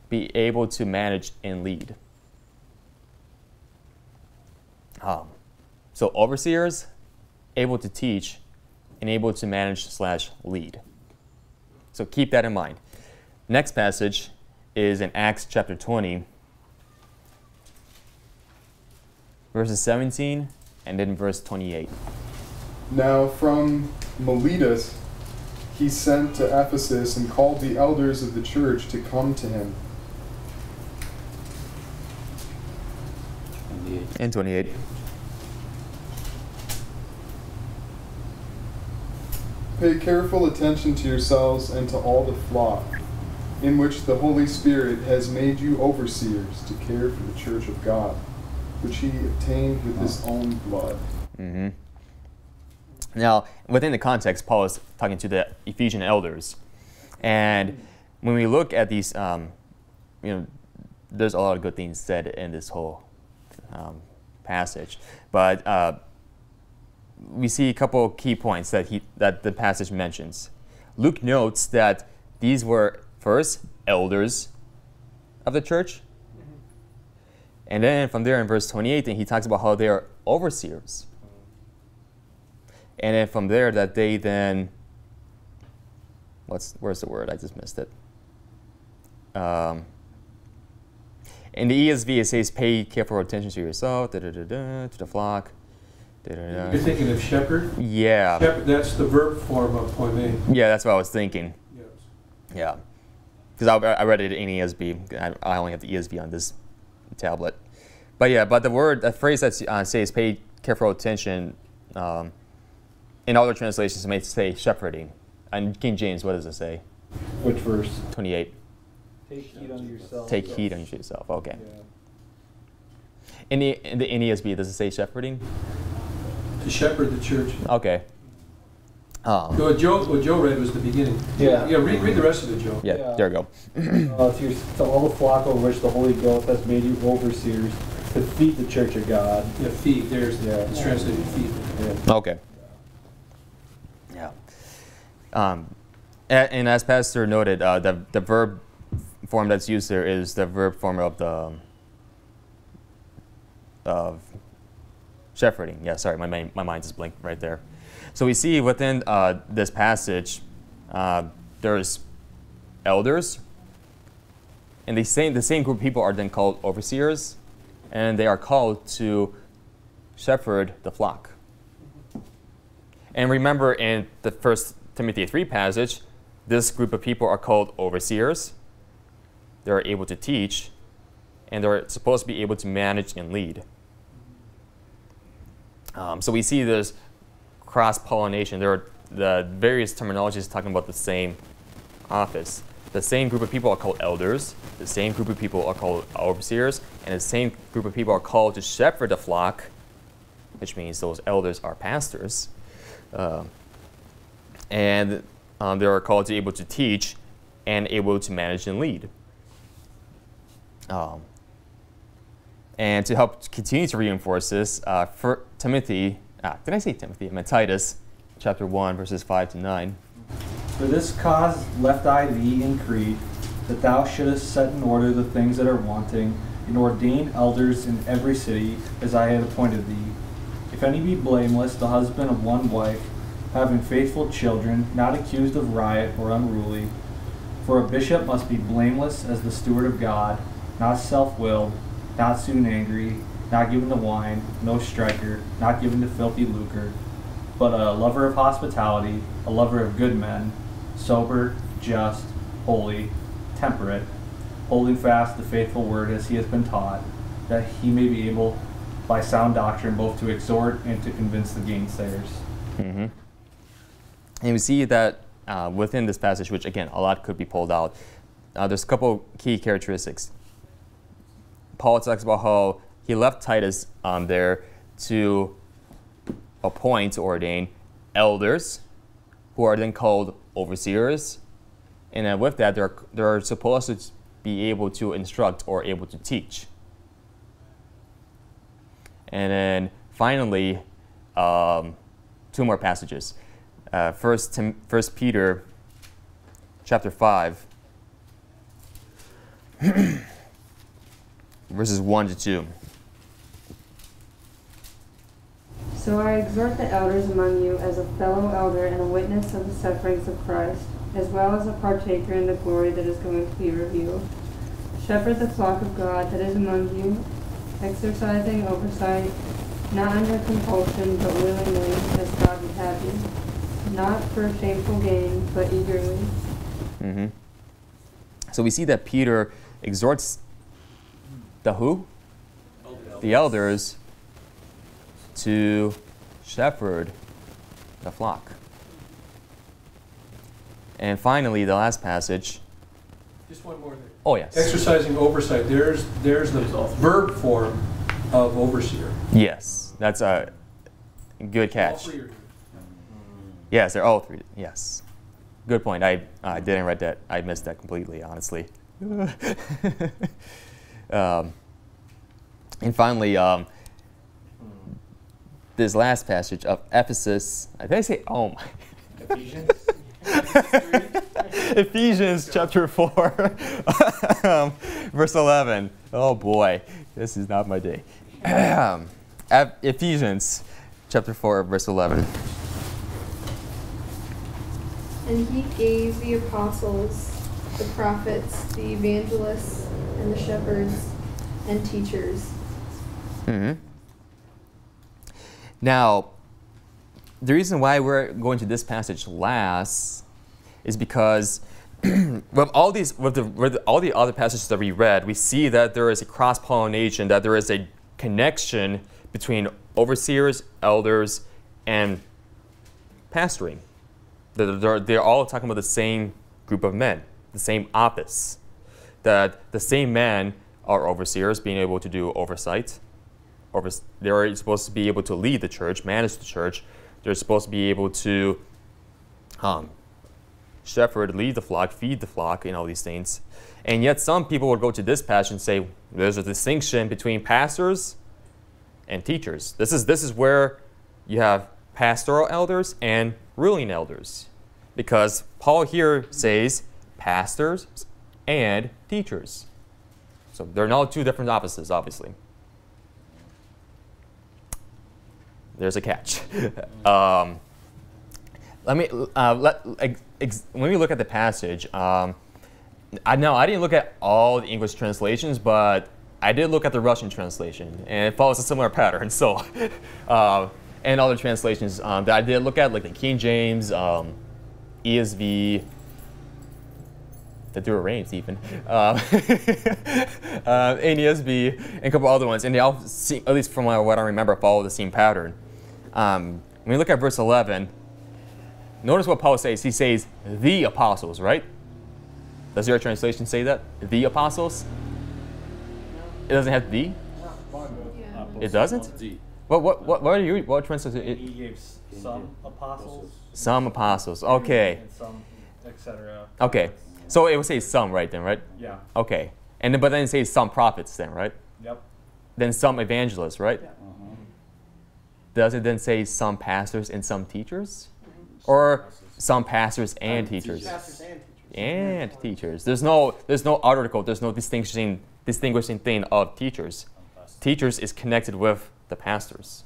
be able to manage and lead. Um, so overseers, able to teach, and able to manage slash lead. So keep that in mind. Next passage is in Acts chapter 20, verses 17 and then verse 28. Now from Miletus he sent to Ephesus and called the elders of the church to come to him. And And 28. Pay careful attention to yourselves and to all the flock, in which the Holy Spirit has made you overseers to care for the church of God, which he obtained with his own blood. Mm-hmm. Now, within the context, Paul is talking to the Ephesian elders. And when we look at these, um, you know, there's a lot of good things said in this whole um, passage. But uh, we see a couple key points that, he, that the passage mentions. Luke notes that these were first elders of the church. And then from there in verse 28, then he talks about how they are overseers. And then from there, that they then, what's where's the word? I just missed it. Um, in the ESV, it says, "Pay careful attention to yourself, da, da, da, da, to the flock." You're thinking of shepherd? Yeah, Shepherd, that's the verb form of poime. yeah, that's what I was thinking. Yes. Yeah, because I, I read it in ESV. I, I only have the ESV on this tablet. But yeah, but the word, the phrase that uh, says "pay careful attention," um, in other translations, it may say shepherding. And King James, what does it say? Which verse? 28. Take heed unto yourself. Take heed unto yourself. Okay. In the, in the NASB, does it say shepherding? To shepherd the church. Okay. Um, What Joe, what Joe read was the beginning. Yeah. Yeah, read, read the rest of it, Joe. yeah, Yeah. there we go. Uh, to, your, to all the flock over which the Holy Ghost has made you overseers to feed the church of God. Yeah, Feed. there's, Yeah. it's translated feed. Yeah. Okay. Yeah. Um, a- and, as Pastor noted, uh, the, the verb form that's used there is the verb form of the of shepherding. Yeah, sorry, my, mind my mind just blinked right there. So we see within uh, this passage, uh, there's elders, and the same, the same group of people are then called overseers, and they are called to shepherd the flock. And remember in the first Timothy 3 passage, this group of people are called overseers. They're able to teach, and they're supposed to be able to manage and lead. Um, so we see this cross pollination. There are the various terminologies talking about the same office. The same group of people are called elders, the same group of people are called overseers, and the same group of people are called to shepherd the flock, which means those elders are pastors. Uh, and um, they are called to able to teach and able to manage and lead. Um, and to help continue to reinforce this, uh, for Timothy, ah, did I say Timothy? I meant Titus, chapter 1, verses 5 to 9. For this cause left I thee in Crete, that thou shouldest set in order the things that are wanting, and ordain elders in every city, as I had appointed thee. If any be blameless, the husband of one wife, having faithful children, not accused of riot or unruly. For a bishop must be blameless as the steward of God, not self willed, not soon angry, not given to wine, no striker, not given to filthy lucre, but a lover of hospitality, a lover of good men, sober, just, holy, temperate, holding fast the faithful word as he has been taught, that he may be able by sound doctrine both to exhort and to convince the gainsayers. hmm And we see that uh, within this passage, which again, a lot could be pulled out, uh, there's a couple key characteristics. Paul talks about how he left Titus um, there to appoint, ordain elders, who are then called overseers. And then with that, they're, they're supposed to be able to instruct or able to teach. And then finally, um, two more passages. Uh, first, Tim, First Peter, chapter five, verses one to two. So I exhort the elders among you as a fellow elder and a witness of the sufferings of Christ, as well as a partaker in the glory that is going to be revealed. Shepherd the flock of God that is among you, exercising oversight, not under compulsion, but willingly, as God would have you, not for shameful gain, but eagerly. Mm-hmm. So we see that Peter exhorts the who? The elders to shepherd the flock. And finally, the last passage. Just one more thing. Oh, yes. Exercising oversight, there's, there's the verb form of overseer. Yes, that's a good All catch. three are- Yes, they're all three. Yes. Good point. I, I didn't read that. I missed that completely, honestly. um, and finally, um, this last passage of Ephesus. Did I say, oh my. Ephesians? Ephesians chapter 4, um, verse 11. Oh boy, this is not my day. Ephesians chapter 4, verse 11. And he gave the apostles, the prophets, the evangelists, and the shepherds and teachers. Hmm Now, the reason why we're going to this passage last is because with all these, with, the, with all the other passages that we read, we see that there is a cross pollination, that there is a connection between overseers, elders, and pastoring. They're, they're all talking about the same group of men, the same office. That the same men are overseers, being able to do oversight. They're supposed to be able to lead the church, manage the church. They're supposed to be able to um, shepherd, lead the flock, feed the flock, and all these things. And yet, some people would go to this passage and say there's a distinction between pastors and teachers. This is, this is where you have pastoral elders and ruling elders. Because Paul here says pastors and teachers. So they're not two different offices, obviously. There's a catch. um, let me uh, let when we look at the passage. Um, I know I didn't look at all the English translations, but I did look at the Russian translation, and it follows a similar pattern. So, uh, and other translations um, that I did look at, like the King James, um, ESV, the Douay-Rheims even, um, uh, NASB, and a couple other ones, and they all, seem, at least from what I remember, follow the same pattern. Um, when we look at verse 11, notice what Paul says. He says, the apostles, right? Does your translation say that? The apostles? It doesn't have the? Yeah. It doesn't? What, what, what, what are you, what translation? It, he gave some apostles some apostles. Okay. and some, etc. Okay. So it would say some, right then, right? Yeah. Okay. And then, but then it says some prophets then, right? Yep. Then some evangelists, right? Uh-huh. Does it then say some pastors and some teachers? Or some pastors and teachers? Pastors and teachers. And teachers. There's no there's no article, there's no distinguishing distinguishing thing of teachers. Teachers is connected with the pastors.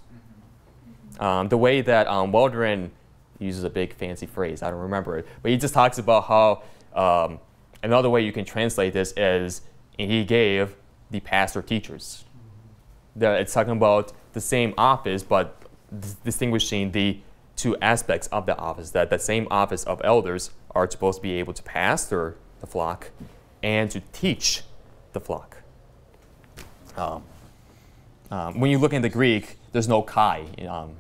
Um, the way that um, Waldron uses a big fancy phrase. I don't remember it, but he just talks about how um, another way you can translate this is he gave the pastor teachers. The, it's talking about the same office, but dis- distinguishing the two aspects of the office. That the same office of elders are supposed to be able to pastor the flock and to teach the flock. Um, um, when you look in the Greek, there's no kai. Um,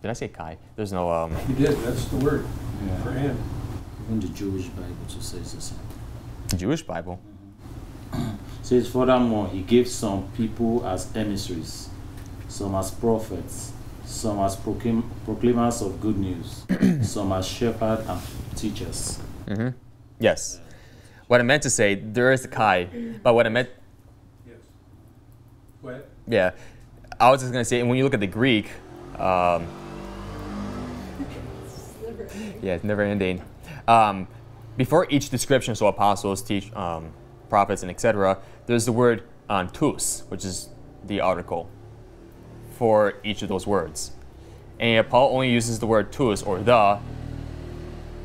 did I say kai? There's no. Um, You did, that's the word Yeah. for and. Even the Jewish Bible to says the same. Jewish Bible. Says furthermore, he gave some people as emissaries, some as prophets, some as proclaim- proclaimers of good news, some as shepherds and teachers. hmm Yes. What I meant to say, there is a kai, but what I meant, Yes. What? yeah, I was just gonna say, and when you look at the Greek, um, yeah, it's never ending. Um, before each description, so apostles, teach, um, prophets, and etc., there's the word um, tous, which is the article for each of those words. And Paul only uses the word tous or the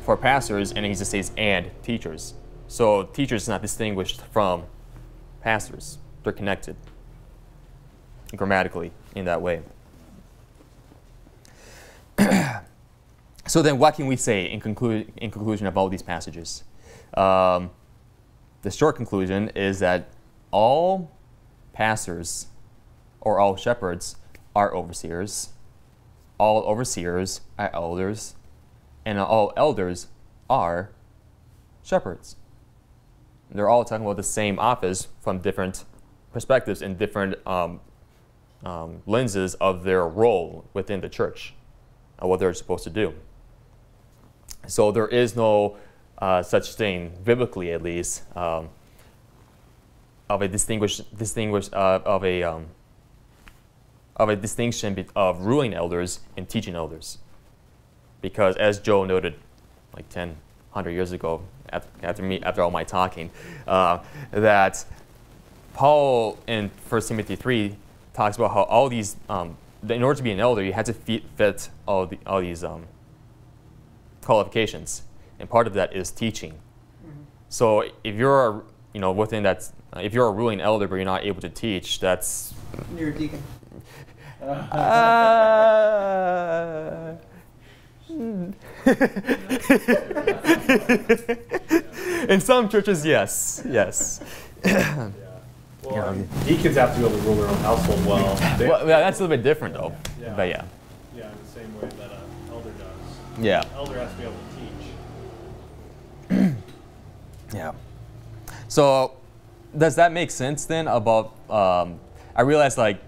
for pastors, and he just says and teachers. So teachers is not distinguished from pastors; they're connected grammatically in that way. so then, what can we say in, conclu- in conclusion of all these passages? Um, the short conclusion is that all pastors or all shepherds are overseers, all overseers are elders, and all elders are shepherds. They're all talking about the same office from different perspectives and different um, um, lenses of their role within the church and what they're supposed to do. So there is no uh, such thing, biblically at least, um, of a distinguished, distinguished uh, of a um, of a distinction of ruling elders and teaching elders because as Joe noted like 10, 100 years ago after, after, me, after all my talking, uh, that Paul in 1 Timothy 3 talks about how all these, um, in order to be an elder, you had to fit, fit all, the, all these um, qualifications. And part of that is teaching. So if you're, you know, within that, if you're a ruling elder but you're not able to teach, that's You're a deacon. Uh, In some churches, yes, yes. Yeah. Well, Yeah. Deacons have to be able to rule their own household well. Well, yeah, that's a little bit different though. Yeah. But yeah, Yeah, in the same way that an elder does. yeah, Elder has to be able to teach. yeah. So, does that make sense then? About um, I realize like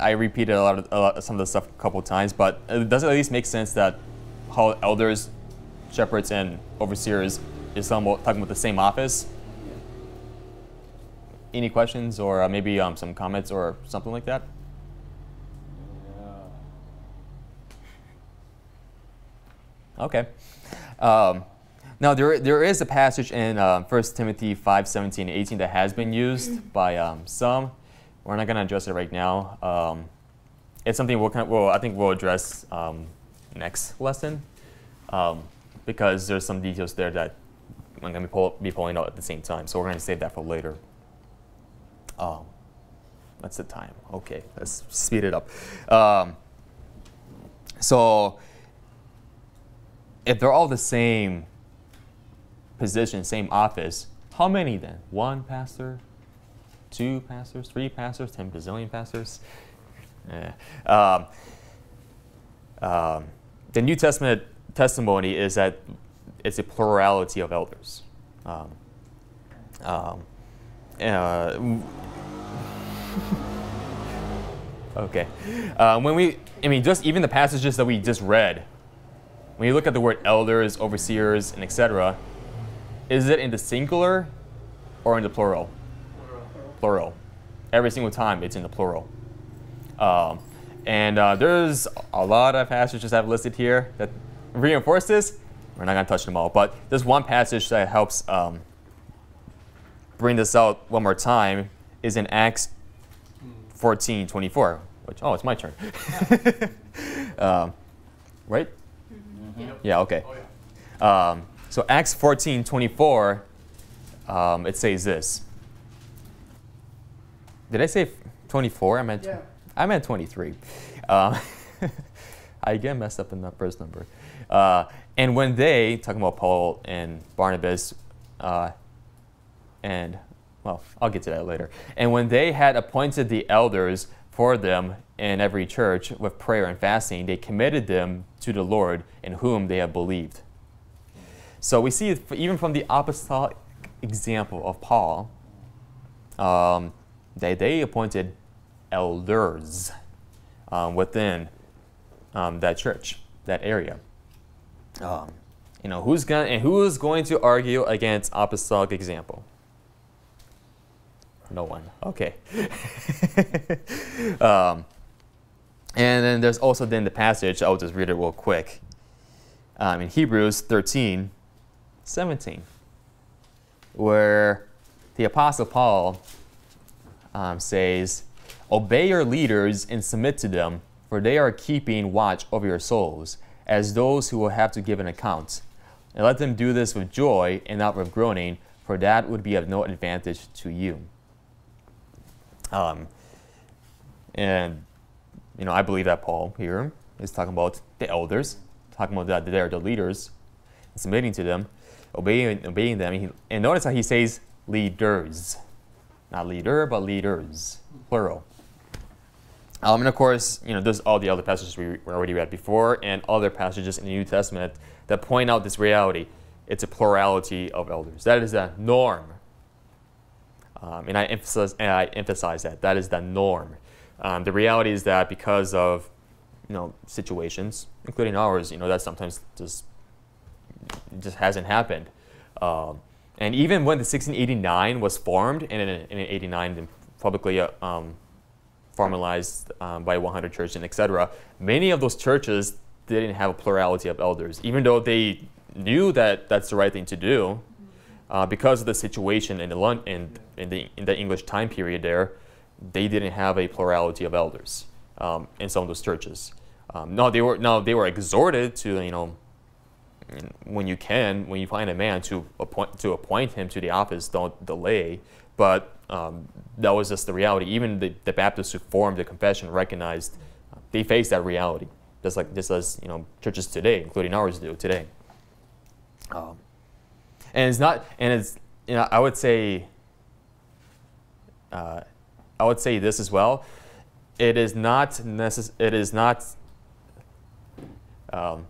I repeated a lot of a lot, some of the stuff a couple times, but it does it at least make sense that how elders, shepherds, and overseers is somewhat talking about the same office? Any questions or uh, maybe um, some comments or something like that? Okay. Um, now, there, there is a passage in uh, 1 Timothy 5 17 18 that has been used by um, some. We're not going to address it right now. Um, it's something we'll, kind of, well, I think we'll address um, next lesson um, because there's some details there that I'm going to be, pull, be pulling out at the same time. So we're going to save that for later. Um, what's the time? Okay, let's speed it up. Um, so if they're all the same position, same office, how many then? One pastor, two pastors, three pastors, ten bazillion pastors? Eh. Um, um, the New Testament testimony is that it's a plurality of elders. Um, um, uh, okay. Uh, when we, I mean, just even the passages that we just read, when you look at the word elders, overseers, and etc., is it in the singular or in the plural? Plural. Every single time it's in the plural. Um, and uh, there's a lot of passages I've listed here that reinforce this. We're not going to touch them all, but there's one passage that helps um, bring this out one more time is in Acts 14 24. Which, oh, it's my turn. um, right? Yeah. Yeah, okay. Um, so Acts 14 24, um, it says this. Did I say 24? I meant, Yeah. I meant 23. Um, I again messed up in that first number. Uh, and when they, talking about Paul and Barnabas, uh, and, well, I'll get to that later. And when they had appointed the elders for them in every church with prayer and fasting, they committed them to the Lord in whom they have believed. So we see, even from the apostolic example of Paul, um, that they appointed elders um, within um, that church, that area. Um, you know, who's going and who is going to argue against apostolic example? No one. Okay. um, and then there's also then the passage. I'll just read it real quick. Um, in Hebrews 13, 17, where the Apostle Paul um, says, Obey your leaders and submit to them, for they are keeping watch over your souls, as those who will have to give an account. And let them do this with joy and not with groaning, for that would be of no advantage to you. Um, and, you know, I believe that Paul here is talking about the elders, talking about that they're the leaders, submitting to them, obeying, obeying them. He- and notice how he says leaders. Not leader, but leaders, plural. Um, and of course, you know, there's all the other passages we already read before, and other passages in the New Testament that point out this reality. It's a plurality of elders. That is the norm. Um, and I emphasize, and I emphasize that that is the norm. Um, the reality is that because of, you know, situations, including ours, you know, that sometimes just just hasn't happened. Um, and even when the 1689 was formed, and in, in 89 publicly uh, um, formalized um, by 100 churches, and etc., many of those churches didn't have a plurality of elders, even though they knew that that's the right thing to do. Uh, because of the situation in the, Lon- in, in, the, in the English time period there, they didn't have a plurality of elders um, in some of those churches. Um, no, they were no, they were exhorted to you know when you can, when you find a man to appoint to appoint him to the office, don't delay. But um, that was just the reality. Even the, the Baptists who formed the confession recognized they faced that reality, just like just as you know churches today, including ours, do today. Um, and it's not, and it's you know I would say, uh, I would say this as well. It is not necess- It is not. Um,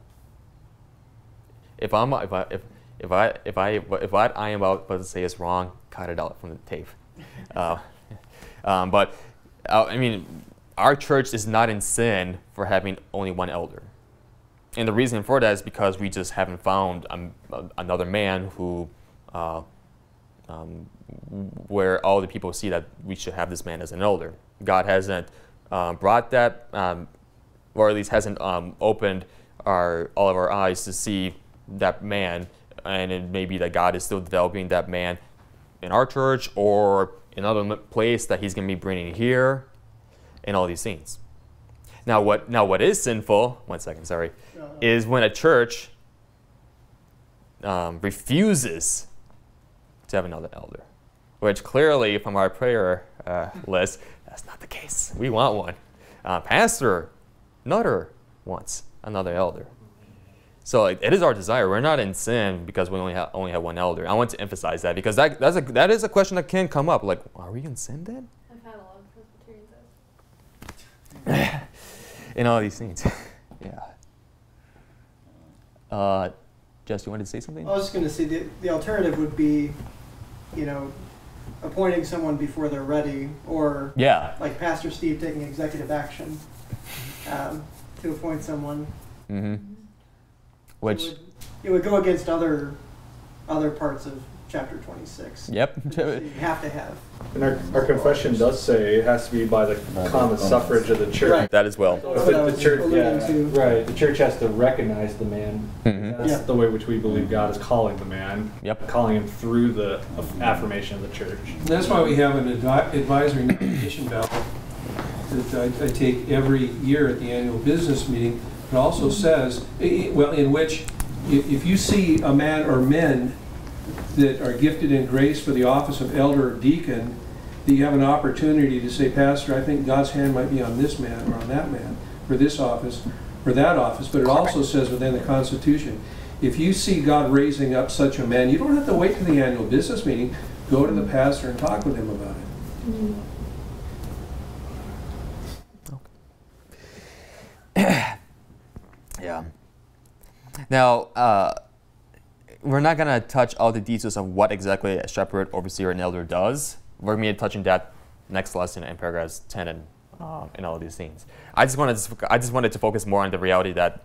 if I'm if I if if I if I if what I am about to say is wrong, cut it out from the tape. Uh, um, but uh, I mean, our church is not in sin for having only one elder, and the reason for that is because we just haven't found um, another man who, uh, um, where all the people see that we should have this man as an elder. God hasn't um, brought that, um, or at least hasn't um, opened our all of our eyes to see that man, and it may be that God is still developing that man in our church or in another place that He's going to be bringing here, and all these things. Now, what now what is sinful? One second, sorry, is when a church um, refuses to have another elder, which clearly from our prayer uh, list, that's not the case. We want one. Uh, pastor, Nutter wants another elder. So like, it is our desire. We're not in sin because we only have only have one elder. I want to emphasize that because that that's a, that is a question that can come up. Like, are we in sin then? I've had a lot of Presbyterians ask. in all these things. yeah. Uh, Jess, you wanted to say something? I was just going to say the, the alternative would be, you know, appointing someone before they're ready, or Yeah. like Pastor Steve taking executive action um, to appoint someone. Mm-hmm. Which, it would, it would go against other other parts of chapter 26. yep. So you have to have. And our, our confession does say it has to be by the common suffrage of the church. Right. that as well. That's If what I the, the church, yeah, to. right. The church has to recognize the man. Mm -hmm. That's Yeah. the way which we believe God is calling the man. Yep. Calling him through the affirmation of the church. That's why we have an advi- advisory nomination ballot that I, I take every year at the annual business meeting It also says, i- i- well, in which if, if you see a man or men that are gifted in grace for the office of elder or deacon, that you have an opportunity to say, Pastor, I think God's hand might be on this man or on that man for this office or that office. But it also says within the Constitution, if you see God raising up such a man, you don't have to wait to the annual business meeting. Go to the pastor and talk with him about it. Mm. Yeah. Now, uh, we're not going to touch all the details of what exactly a shepherd, overseer, and elder does. We're going to be touching that next lesson in paragraphs 10 and, um, and all of these things. I just, wanted to, I just wanted to focus more on the reality that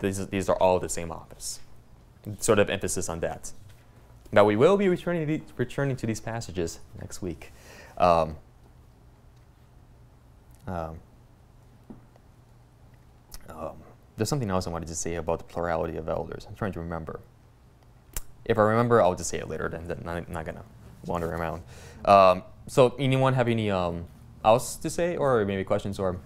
these, these are all the same office. Sort of emphasis on that. Now, we will be returning to, the, returning to these passages next week. Um, um, um, there's something else I wanted to say about the plurality of elders. I'm trying to remember. If I remember, I'll just say it later. Then, then I'm not gonna wander around. Um, so, anyone have any um, else to say, or maybe questions, or?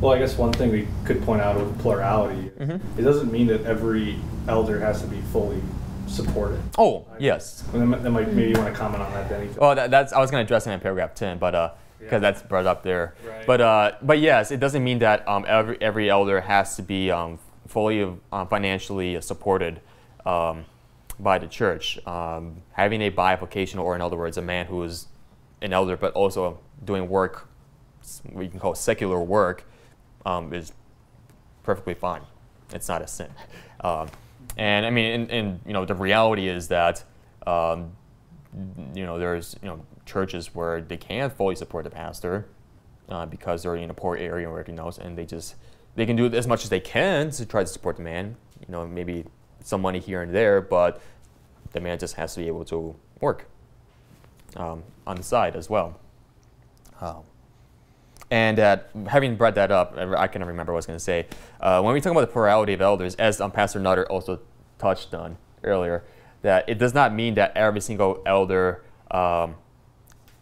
Well, I guess one thing we could point out with plurality, Mhm. it doesn't mean that every elder has to be fully supported. Oh, yes. And then, then might, maybe you want to comment on that, Denny. Oh, that, that's I was gonna address it in paragraph 10, but uh, because Yeah. that's brought up there. Right. But uh, but yes, it doesn't mean that um, every every elder has to be um, fully um, financially supported um, by the church. Um, having a bivocational, or in other words, a man who is an elder but also doing work, what you can call secular work, um, is perfectly fine. It's not a sin. Um, and I mean, and, and you know, the reality is that um, you know, there's you know churches where they can't fully support the pastor uh, because they're in a poor area everything else, and they just they can do as much as they can to try to support the man. You know, maybe some money here and there, but the man just has to be able to work um, on the side as well. Um, and that, having brought that up, I I can't remember what I was going to say. Uh, when we talk about the plurality of elders, as um, Pastor Nutter also touched on earlier, that it does not mean that every single elder um,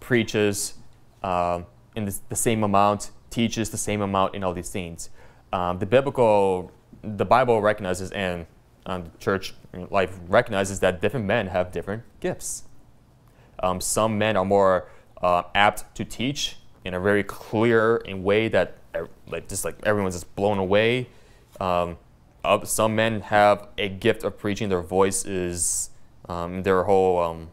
preaches um, in the, the same amount, teaches the same amount in all these things. Um, the biblical, the Bible recognizes, and um, church life recognizes that different men have different gifts. Um, some men are more uh, apt to teach in a very clear way that like just like everyone's just blown away. Um, some men have a gift of preaching. Their voice is um, their whole um,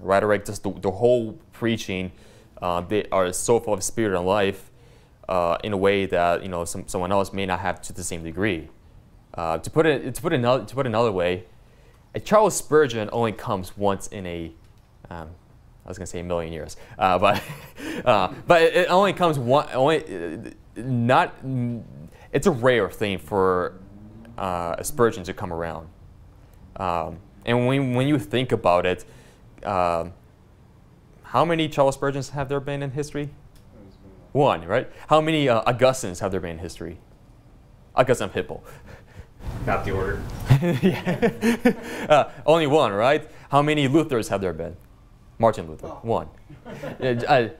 rhetoric, just the, the whole preaching. Uh, they are so full of spirit and life uh, in a way that you know some, someone else may not have to the same degree. Uh, to put it to put another to put another way, a Charles Spurgeon only comes once in a um, I was gonna say a million years, uh, but uh, but it, only comes one. Only not. It's a rare thing for uh, a Spurgeon to come around, um, and when when you think about it, um, how many Charles Spurgeons have there been in history? One, right? How many uh, Augustines have there been in history? Augustine of Hippo. Not the order. yeah. uh, only one, right? How many Luthers have there been? Martin Luther, Oh. one. Uh, I-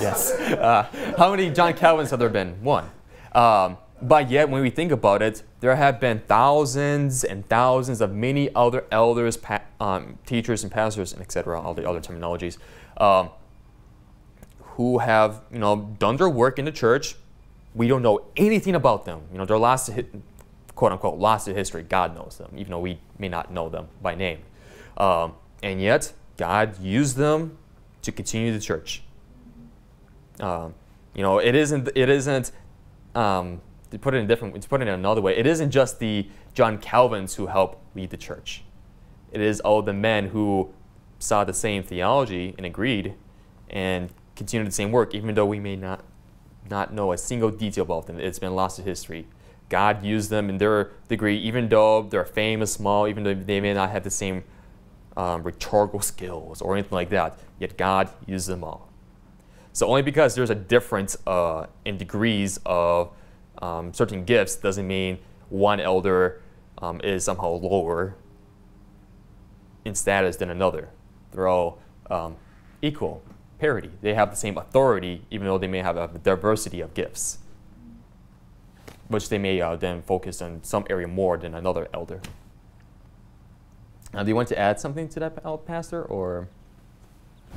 yes. Uh, how many John Calvins have there been? One. Um, but yet, when we think about it, there have been thousands and thousands of many other elders, um, teachers, and pastors, and etc. All the other terminologies, um, who have you know done their work in the church. We don't know anything about them. You know, they're lost to quote unquote lost to history. God knows them, even though we may not know them by name. Um, and yet, God used them to continue the church. Um, you know, it isn't. It isn't. To put it in different. To put it in another way, it isn't just the John Calvins who helped lead the church. It is all the men who saw the same theology and agreed, and continued the same work, even though we may not not know a single detail about them. It's been lost to history. God used them in their degree, even though their fame is small, even though they may not have the same um, rhetorical skills or anything like that. Yet God used them all. So only because there's a difference uh, in degrees of um, certain gifts doesn't mean one elder um, is somehow lower in status than another. They're all um, equal, parity. They have the same authority, even though they may have a diversity of gifts. which they may uh, then focus on some area more than another elder. Uh, do you want to add something to that, uh, Pastor, or?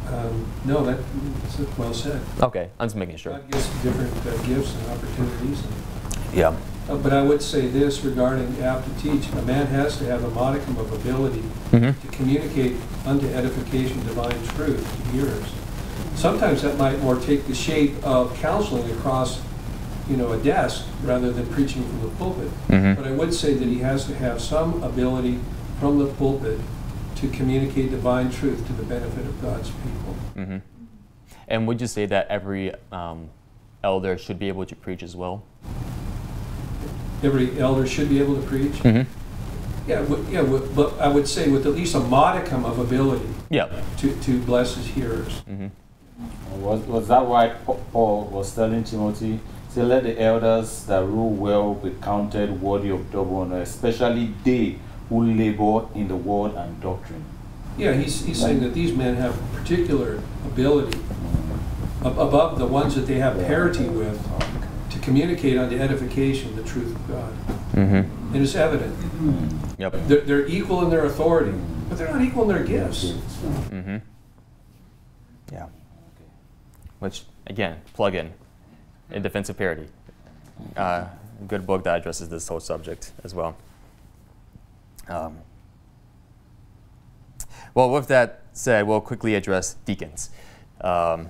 Um, no, that, that's well said. Okay, I'm just making sure. God gives different uh, gifts and opportunities. And, Yeah. uh, but I would say this regarding apt to teach: a man has to have a modicum of ability Mm-hmm. to communicate unto edification divine truth to hearers. Sometimes that might more take the shape of counseling across, you know, a desk rather than preaching from the pulpit. Mm-hmm. But I would say that he has to have some ability from the pulpit to communicate divine truth to the benefit of God's people. Mm-hmm. And would you say that every um, elder should be able to preach as well? Every elder should be able to preach. Mm-hmm. Yeah, wi- yeah, wi- but I would say with at least a modicum of ability Yeah. to, to bless his hearers. Mm-hmm. Was, was that why Paul was telling Timothy, say, let the elders that rule well be counted worthy of double honor, especially they who labor in the word and doctrine. Yeah, he's, he's saying that these men have particular ability ab- above the ones that they have parity with to communicate unto edification the truth of God. Mm-hmm. And it's evident. Yep. They're, they're equal in their authority, but they're not equal in their gifts. Mm-hmm. Yeah. Which, again, plug in. In Defense of Parity. Uh, good book that addresses this whole subject as well. Um, well, with that said, we'll quickly address deacons. Um,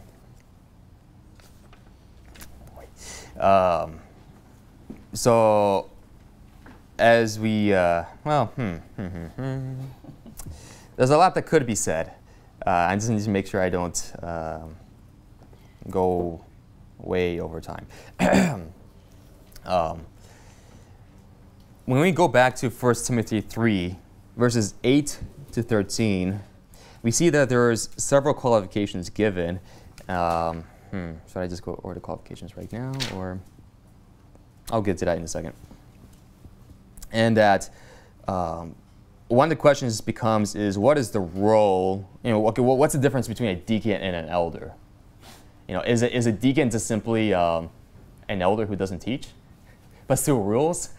um, so, as we, uh, well, hmm, hmm, hmm, hmm. there's a lot that could be said. Uh, I just need to make sure I don't um, go way over time. um, when we go back to 1 Timothy 3, verses 8 to 13, we see that there's several qualifications given. Um, hmm, should I just go over the qualifications right now, or I'll get to that in a second. And that um, one of the questions becomes is what is the role? You know, okay, well, what's the difference between a deacon and an elder? You know, is it is a deacon just simply um, an elder who doesn't teach, but still rules?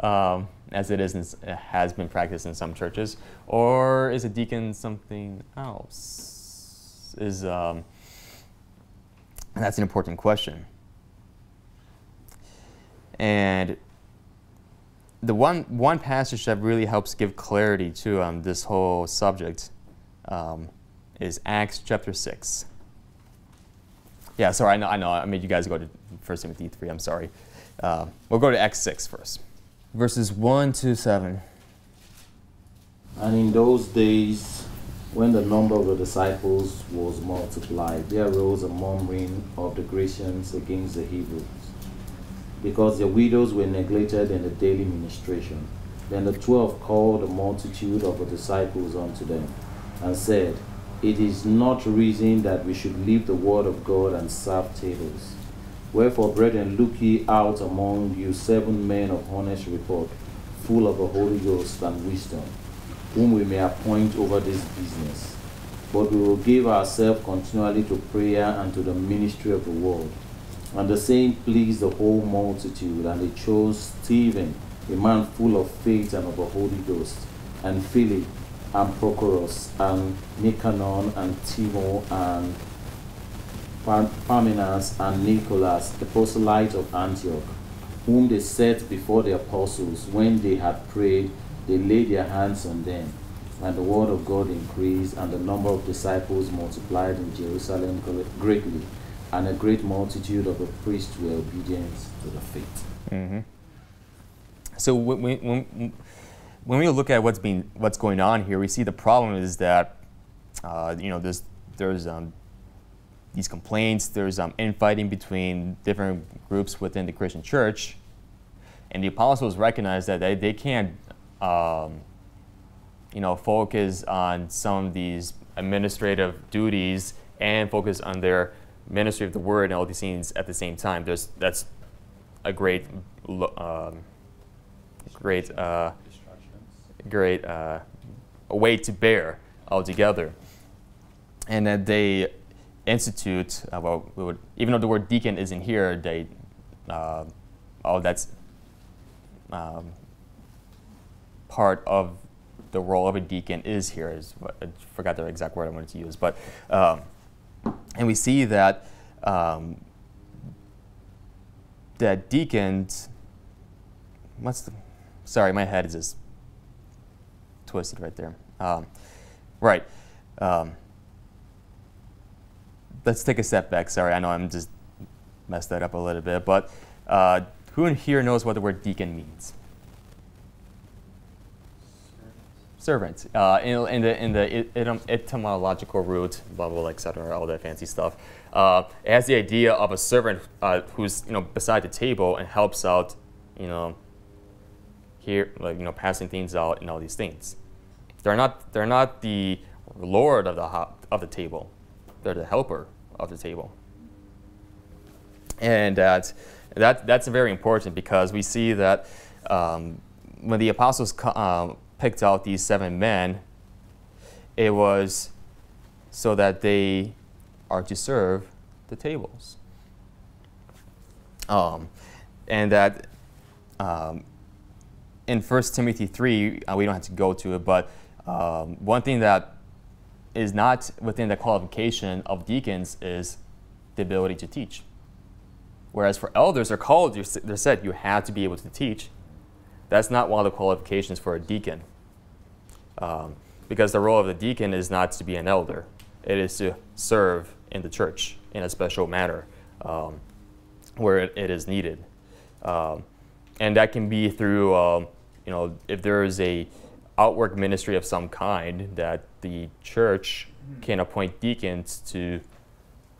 Um, as it is in, has been practiced in some churches, or is a deacon something else? Is um, that's an important question. And the one one passage that really helps give clarity to um, this whole subject um, is Acts chapter six. Yeah, sorry, I know, I know, I made you guys go to 1 Timothy three. I'm sorry. Uh, we'll go to Acts six first verses 1 to 7. And in those days, when the number of the disciples was multiplied, there arose a murmuring of the Grecians against the Hebrews, because their widows were neglected in the daily ministration. Then the twelve called the multitude of the disciples unto them, and said, It is not reason that we should leave the word of God and serve tables. Wherefore, brethren, look ye out among you seven men of honest report, full of the Holy Ghost and wisdom, whom we may appoint over this business. But we will give ourselves continually to prayer and to the ministry of the word. And the same pleased the whole multitude, and they chose Stephen, a man full of faith and of the Holy Ghost, and Philip, and Prochorus, and Nicanor, and Timon, and Parmenas and Nicholas, the proselyte of Antioch, whom they set before the apostles. When they had prayed, they laid their hands on them. And the word of God increased, and the number of disciples multiplied in Jerusalem greatly, and a great multitude of the priests were obedient to the faith. Mm-hmm. So when, when, when we look at what's being what's going on here, we see the problem is that uh, you know there's there's um, these complaints, there's um, infighting between different groups within the Christian church, and the apostles recognize that they, they can't, um, you know, focus on some of these administrative duties and focus on their ministry of the word and all these things at the same time. There's that's a great, um, great, uh, great uh, weight to bear altogether, and that they institute, uh, well, we would, even though the word deacon isn't here, they uh, all that's um, part of the role of a deacon is here. Is I forgot the exact word I wanted to use, but um, and we see that um, that deacons. What's the? Sorry, my head is just twisted right there. Um, right. Let's take a step back. Sorry, I know I'm just messed that up a little bit, but uh, who in here knows what the word deacon means? Servant. Uh, in, in, the in the etymological root, blah blah, etc. All that fancy stuff. Uh, it has the idea of a servant uh, who's you know beside the table and helps out, you know. Here, like you know, passing things out and all these things. They're not they're not the lord of the of the table. They're the helper of the table. And that, that that's very important because we see that um, when the apostles um, picked out these seven men, it was so that they are to serve the tables. Um, and that um, in 1 Timothy 3, uh, we don't have to go to it, but um, one thing that is not within the qualification of deacons is the ability to teach. Whereas for elders, they're called, they're said you have to be able to teach. That's not one of the qualifications for a deacon. Um, because the role of the deacon is not to be an elder, it is to serve in the church in a special manner um, where it, it is needed. Um, and that can be through, um, you know, if there is a outwork ministry of some kind that the church can appoint deacons to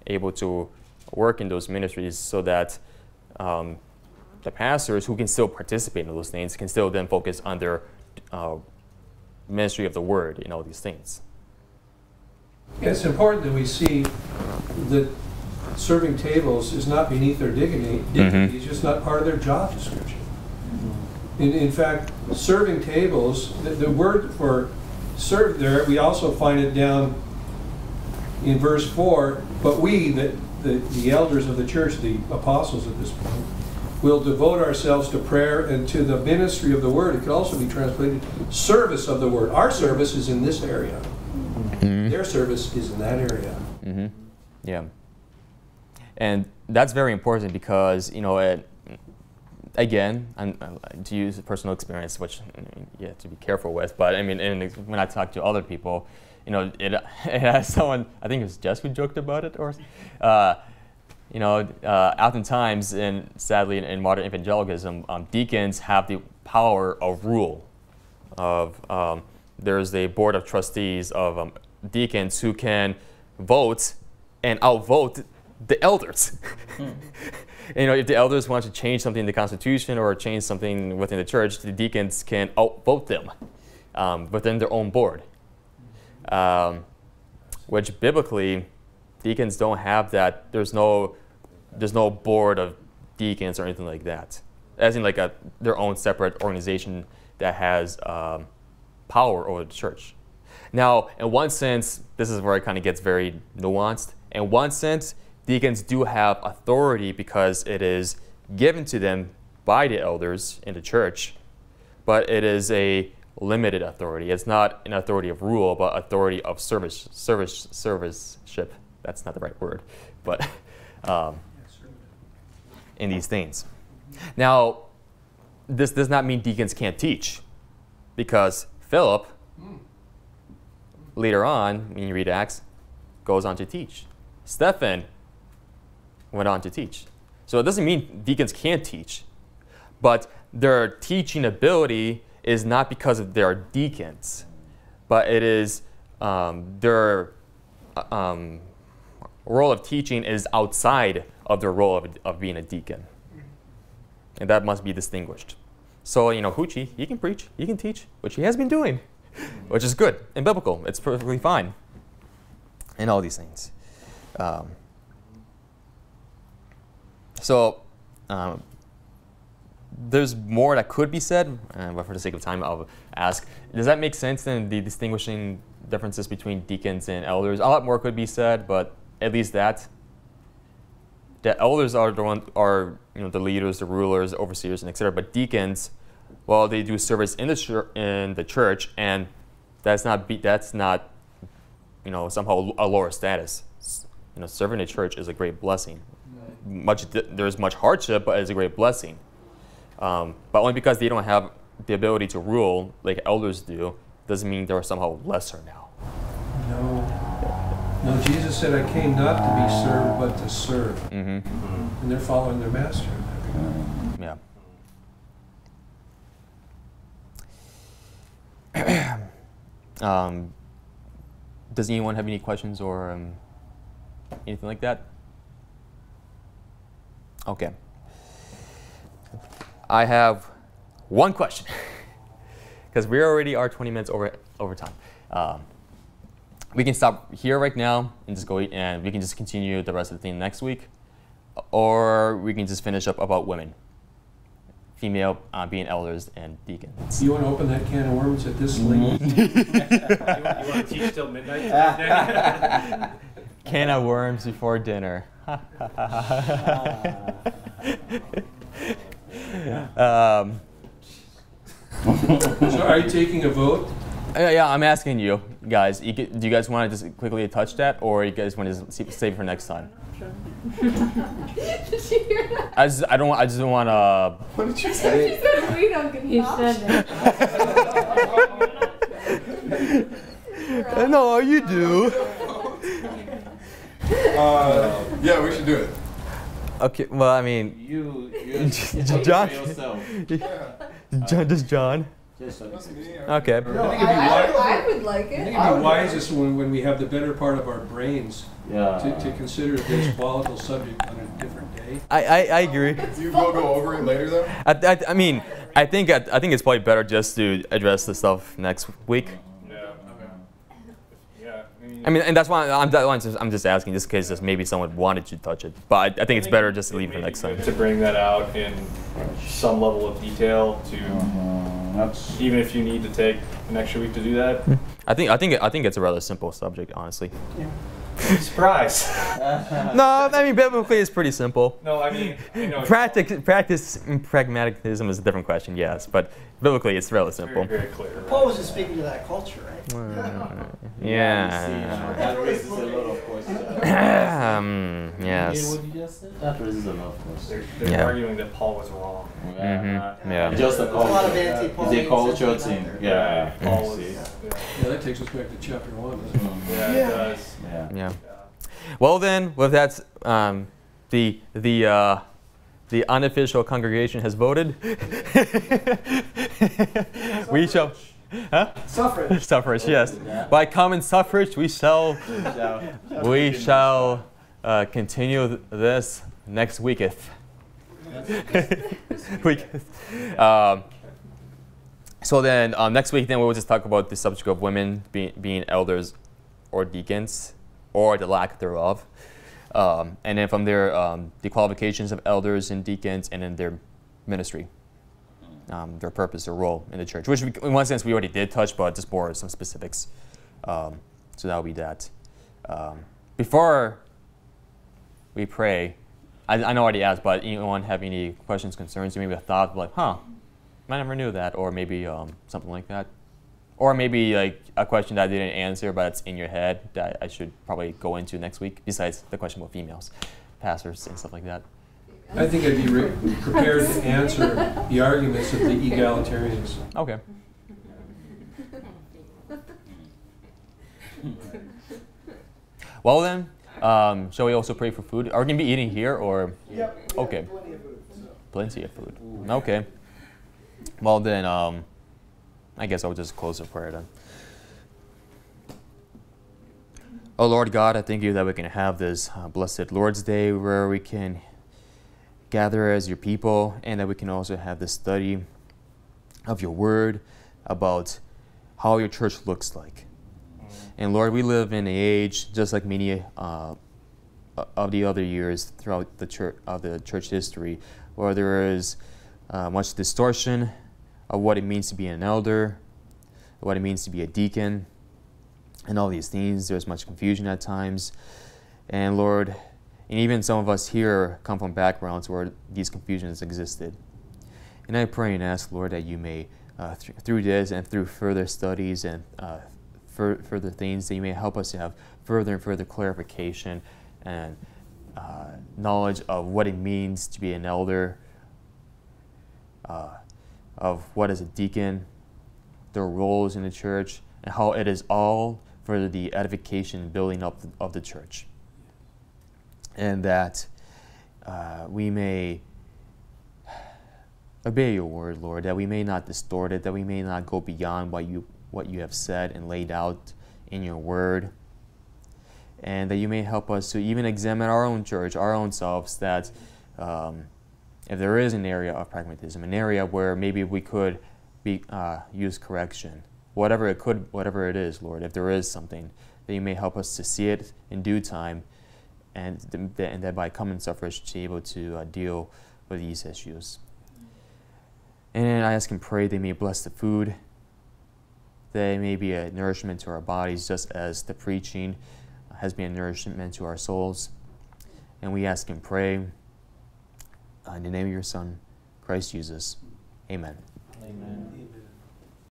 able to work in those ministries so that um, the pastors who can still participate in those things can still then focus on their uh, ministry of the word in all these things. It's important that we see that serving tables is not beneath their dignity. dignity. Mm-hmm. It's just not part of their job description. In, in fact, serving tables, the, the word for serve there, we also find it down in verse 4 but we, the, the, the elders of the church, the apostles at this point, will devote ourselves to prayer and to the ministry of the word. It could also be translated service of the word. Our service is in this area, mm-hmm. their service is in that area. Mm-hmm. Yeah. And that's very important because, you know, it, again, and to use personal experience, which you have to be careful with, but I mean, when I talk to other people, you know, it, it has someone, I think it was Jess who joked about it, or, uh, you know, uh, oftentimes, and sadly in, in modern evangelicalism, um, deacons have the power of rule. Of um, there's a board of trustees of um, deacons who can vote and outvote the elders. Hmm. you know, if the elders want to change something in the Constitution or change something within the church, the deacons can outvote them um, within their own board. Um, which biblically, deacons don't have that. There's no, there's no board of deacons or anything like that. As in like a, their own separate organization that has um, power over the church. Now, in one sense, this is where it kind of gets very nuanced. In one sense, deacons do have authority because it is given to them by the elders in the church, but it is a limited authority. It's not an authority of rule, but authority of service, service, serviceship. That's not the right word, but um, in these things. Now, this does not mean deacons can't teach, because Philip, later on, when you read Acts, goes on to teach. Stephen went on to teach. So it doesn't mean deacons can't teach, but their teaching ability is not because of their deacons, but it is um, their uh, um, role of teaching is outside of their role of, of being a deacon. And that must be distinguished. So, you know, Huchi, he can preach, he can teach, which he has been doing, which is good and biblical. It's perfectly fine. And all these things. Um, so, um, there's more that could be said, uh, but for the sake of time, I'll ask. Does that make sense in the distinguishing differences between deacons and elders? A lot more could be said, but at least that. The elders are the one are you know the leaders, the rulers, the overseers, and etc. But deacons, well, they do service in the in the church, and that's not that's not you know somehow a lower status. You know, serving the church is a great blessing. Much there's much hardship, but it's a great blessing. Um, but only because they don't have the ability to rule like elders do, doesn't mean they're somehow lesser now. No. No, Jesus said, I came not to be served, but to serve. Mm-hmm. And they're following their master in that regard. Yeah. um, does anyone have any questions or um, anything like that? Okay. I have one question because we already are 20 minutes over over time. Um, we can stop here right now and just go eat, and we can just continue the rest of the thing next week, or we can just finish up about women, female uh, being elders and deacons. You want to open that can of worms at this length? You want to teach till midnight? Can of worms before dinner. Um, So are you taking a vote? yeah, yeah, I'm asking you guys. You get, do you guys want to just quickly touch that, or you guys want to s- save it for next time? Did you hear that? I just, I don't, I just don't want to. What did you say? She say? said we don't get He the said option. no, you do. Uh, yeah, we should do it. Okay, well, I mean, You, you John- yourself. John, just John. Just That's. Okay. I think I, it'd I, I would like I think it. it'd be wisest when, when we have the better part of our brains Yeah. to, to consider this volatile subject on a different day. I, I, I agree. You will go over it later, though. I, I, I mean, I think I, I think it's probably better just to address the stuff next week. Yeah. Yeah. I mean, and that's why I'm, that's why I'm, just, I'm just asking, just in case just maybe someone wanted to touch it. But I, I think it's better just to leave for next time. To bring that out in some level of detail to, uh, That's even if you need to take an extra week to do that. Hmm. I think I think I think it's a rather simple subject, honestly. Surprise. no, I mean biblically it's pretty simple. No, I mean, you know, Practic, practice and pragmatism is a different question, yes, but biblically it's fairly it's very, simple. very clear. Paul was just speaking to that culture, right? Uh, you see, yeah. that raises a lot of questions. um, You yes. hear what you just said? That raises a lot of They're, questions. they're Yeah. arguing that Paul was wrong. Mhm, yeah. Just a There's a lot of culture. anti-Paul It's a culture sentiment out thing. there. Yeah. Paul I was. see. Yeah, Yeah, that takes us back to chapter one, doesn't it? Mm, yeah, it does. Yeah. Yeah. Yeah. Well then, with that, um, the the uh, the unofficial congregation has voted. we shall. Huh? Suffrage. Suffrage, yes. By common suffrage, we shall we shall uh, continue th- this next weeketh. weeketh. Um, so then, um, next week, then we'll just talk about the subject of women being being elders or deacons, or the lack thereof. Um, and then from there, um, the qualifications of elders and deacons, and then their ministry, um, their purpose, their role in the church. Which, we, in one sense, we already did touch, but just more some specifics. Um, so that'll be that. Um, before we pray, I, I know I already asked, but anyone have any questions, concerns, or maybe a thought like, huh, I never knew that, or maybe um, something like that. Or maybe like a question that I didn't answer, but it's in your head that I should probably go into next week. Besides the question about females, pastors, and stuff like that. I think I'd be re- prepared to answer the arguments of the egalitarians. Okay. Well then, um, shall we also pray for food? Are we gonna be eating here or? Yep. Okay. Plenty of food. So. Plenty of food. Okay. Well then, um, I guess I'll just close the prayer then. Oh Lord God, I thank you that we can have this uh, blessed Lord's Day where we can gather as your people and that we can also have this study of your word about how your church looks like. And Lord, we live in an age just like many uh, of the other years throughout the church of the church history, where there is uh, much distortion of what it means to be an elder, what it means to be a deacon, and all these things. There's much confusion at times, and Lord, And even some of us here come from backgrounds where these confusions existed. And I pray and ask, Lord, that you may, uh, th- through this and through further studies and uh, fur- further things, that you may help us to have further and further clarification and uh, knowledge of what it means to be an elder, uh, of what is a deacon, their roles in the church, and how it is all for the edification and building up of the church. And that uh, we may obey your word, Lord, that we may not distort it, that we may not go beyond what you, what you have said and laid out in your word. And that you may help us to even examine our own church, our own selves, that um, if there is an area of pragmatism, an area where maybe we could be, uh, use correction, whatever it could, whatever it is, Lord, if there is something, that you may help us to see it in due time, and, th- and that by common suffrage to be able to uh, deal with these issues. And I ask and pray they may bless the food, they may be a nourishment to our bodies, just as the preaching has been a nourishment to our souls. And we ask and pray in the name of your Son, Christ Jesus. Amen. Amen.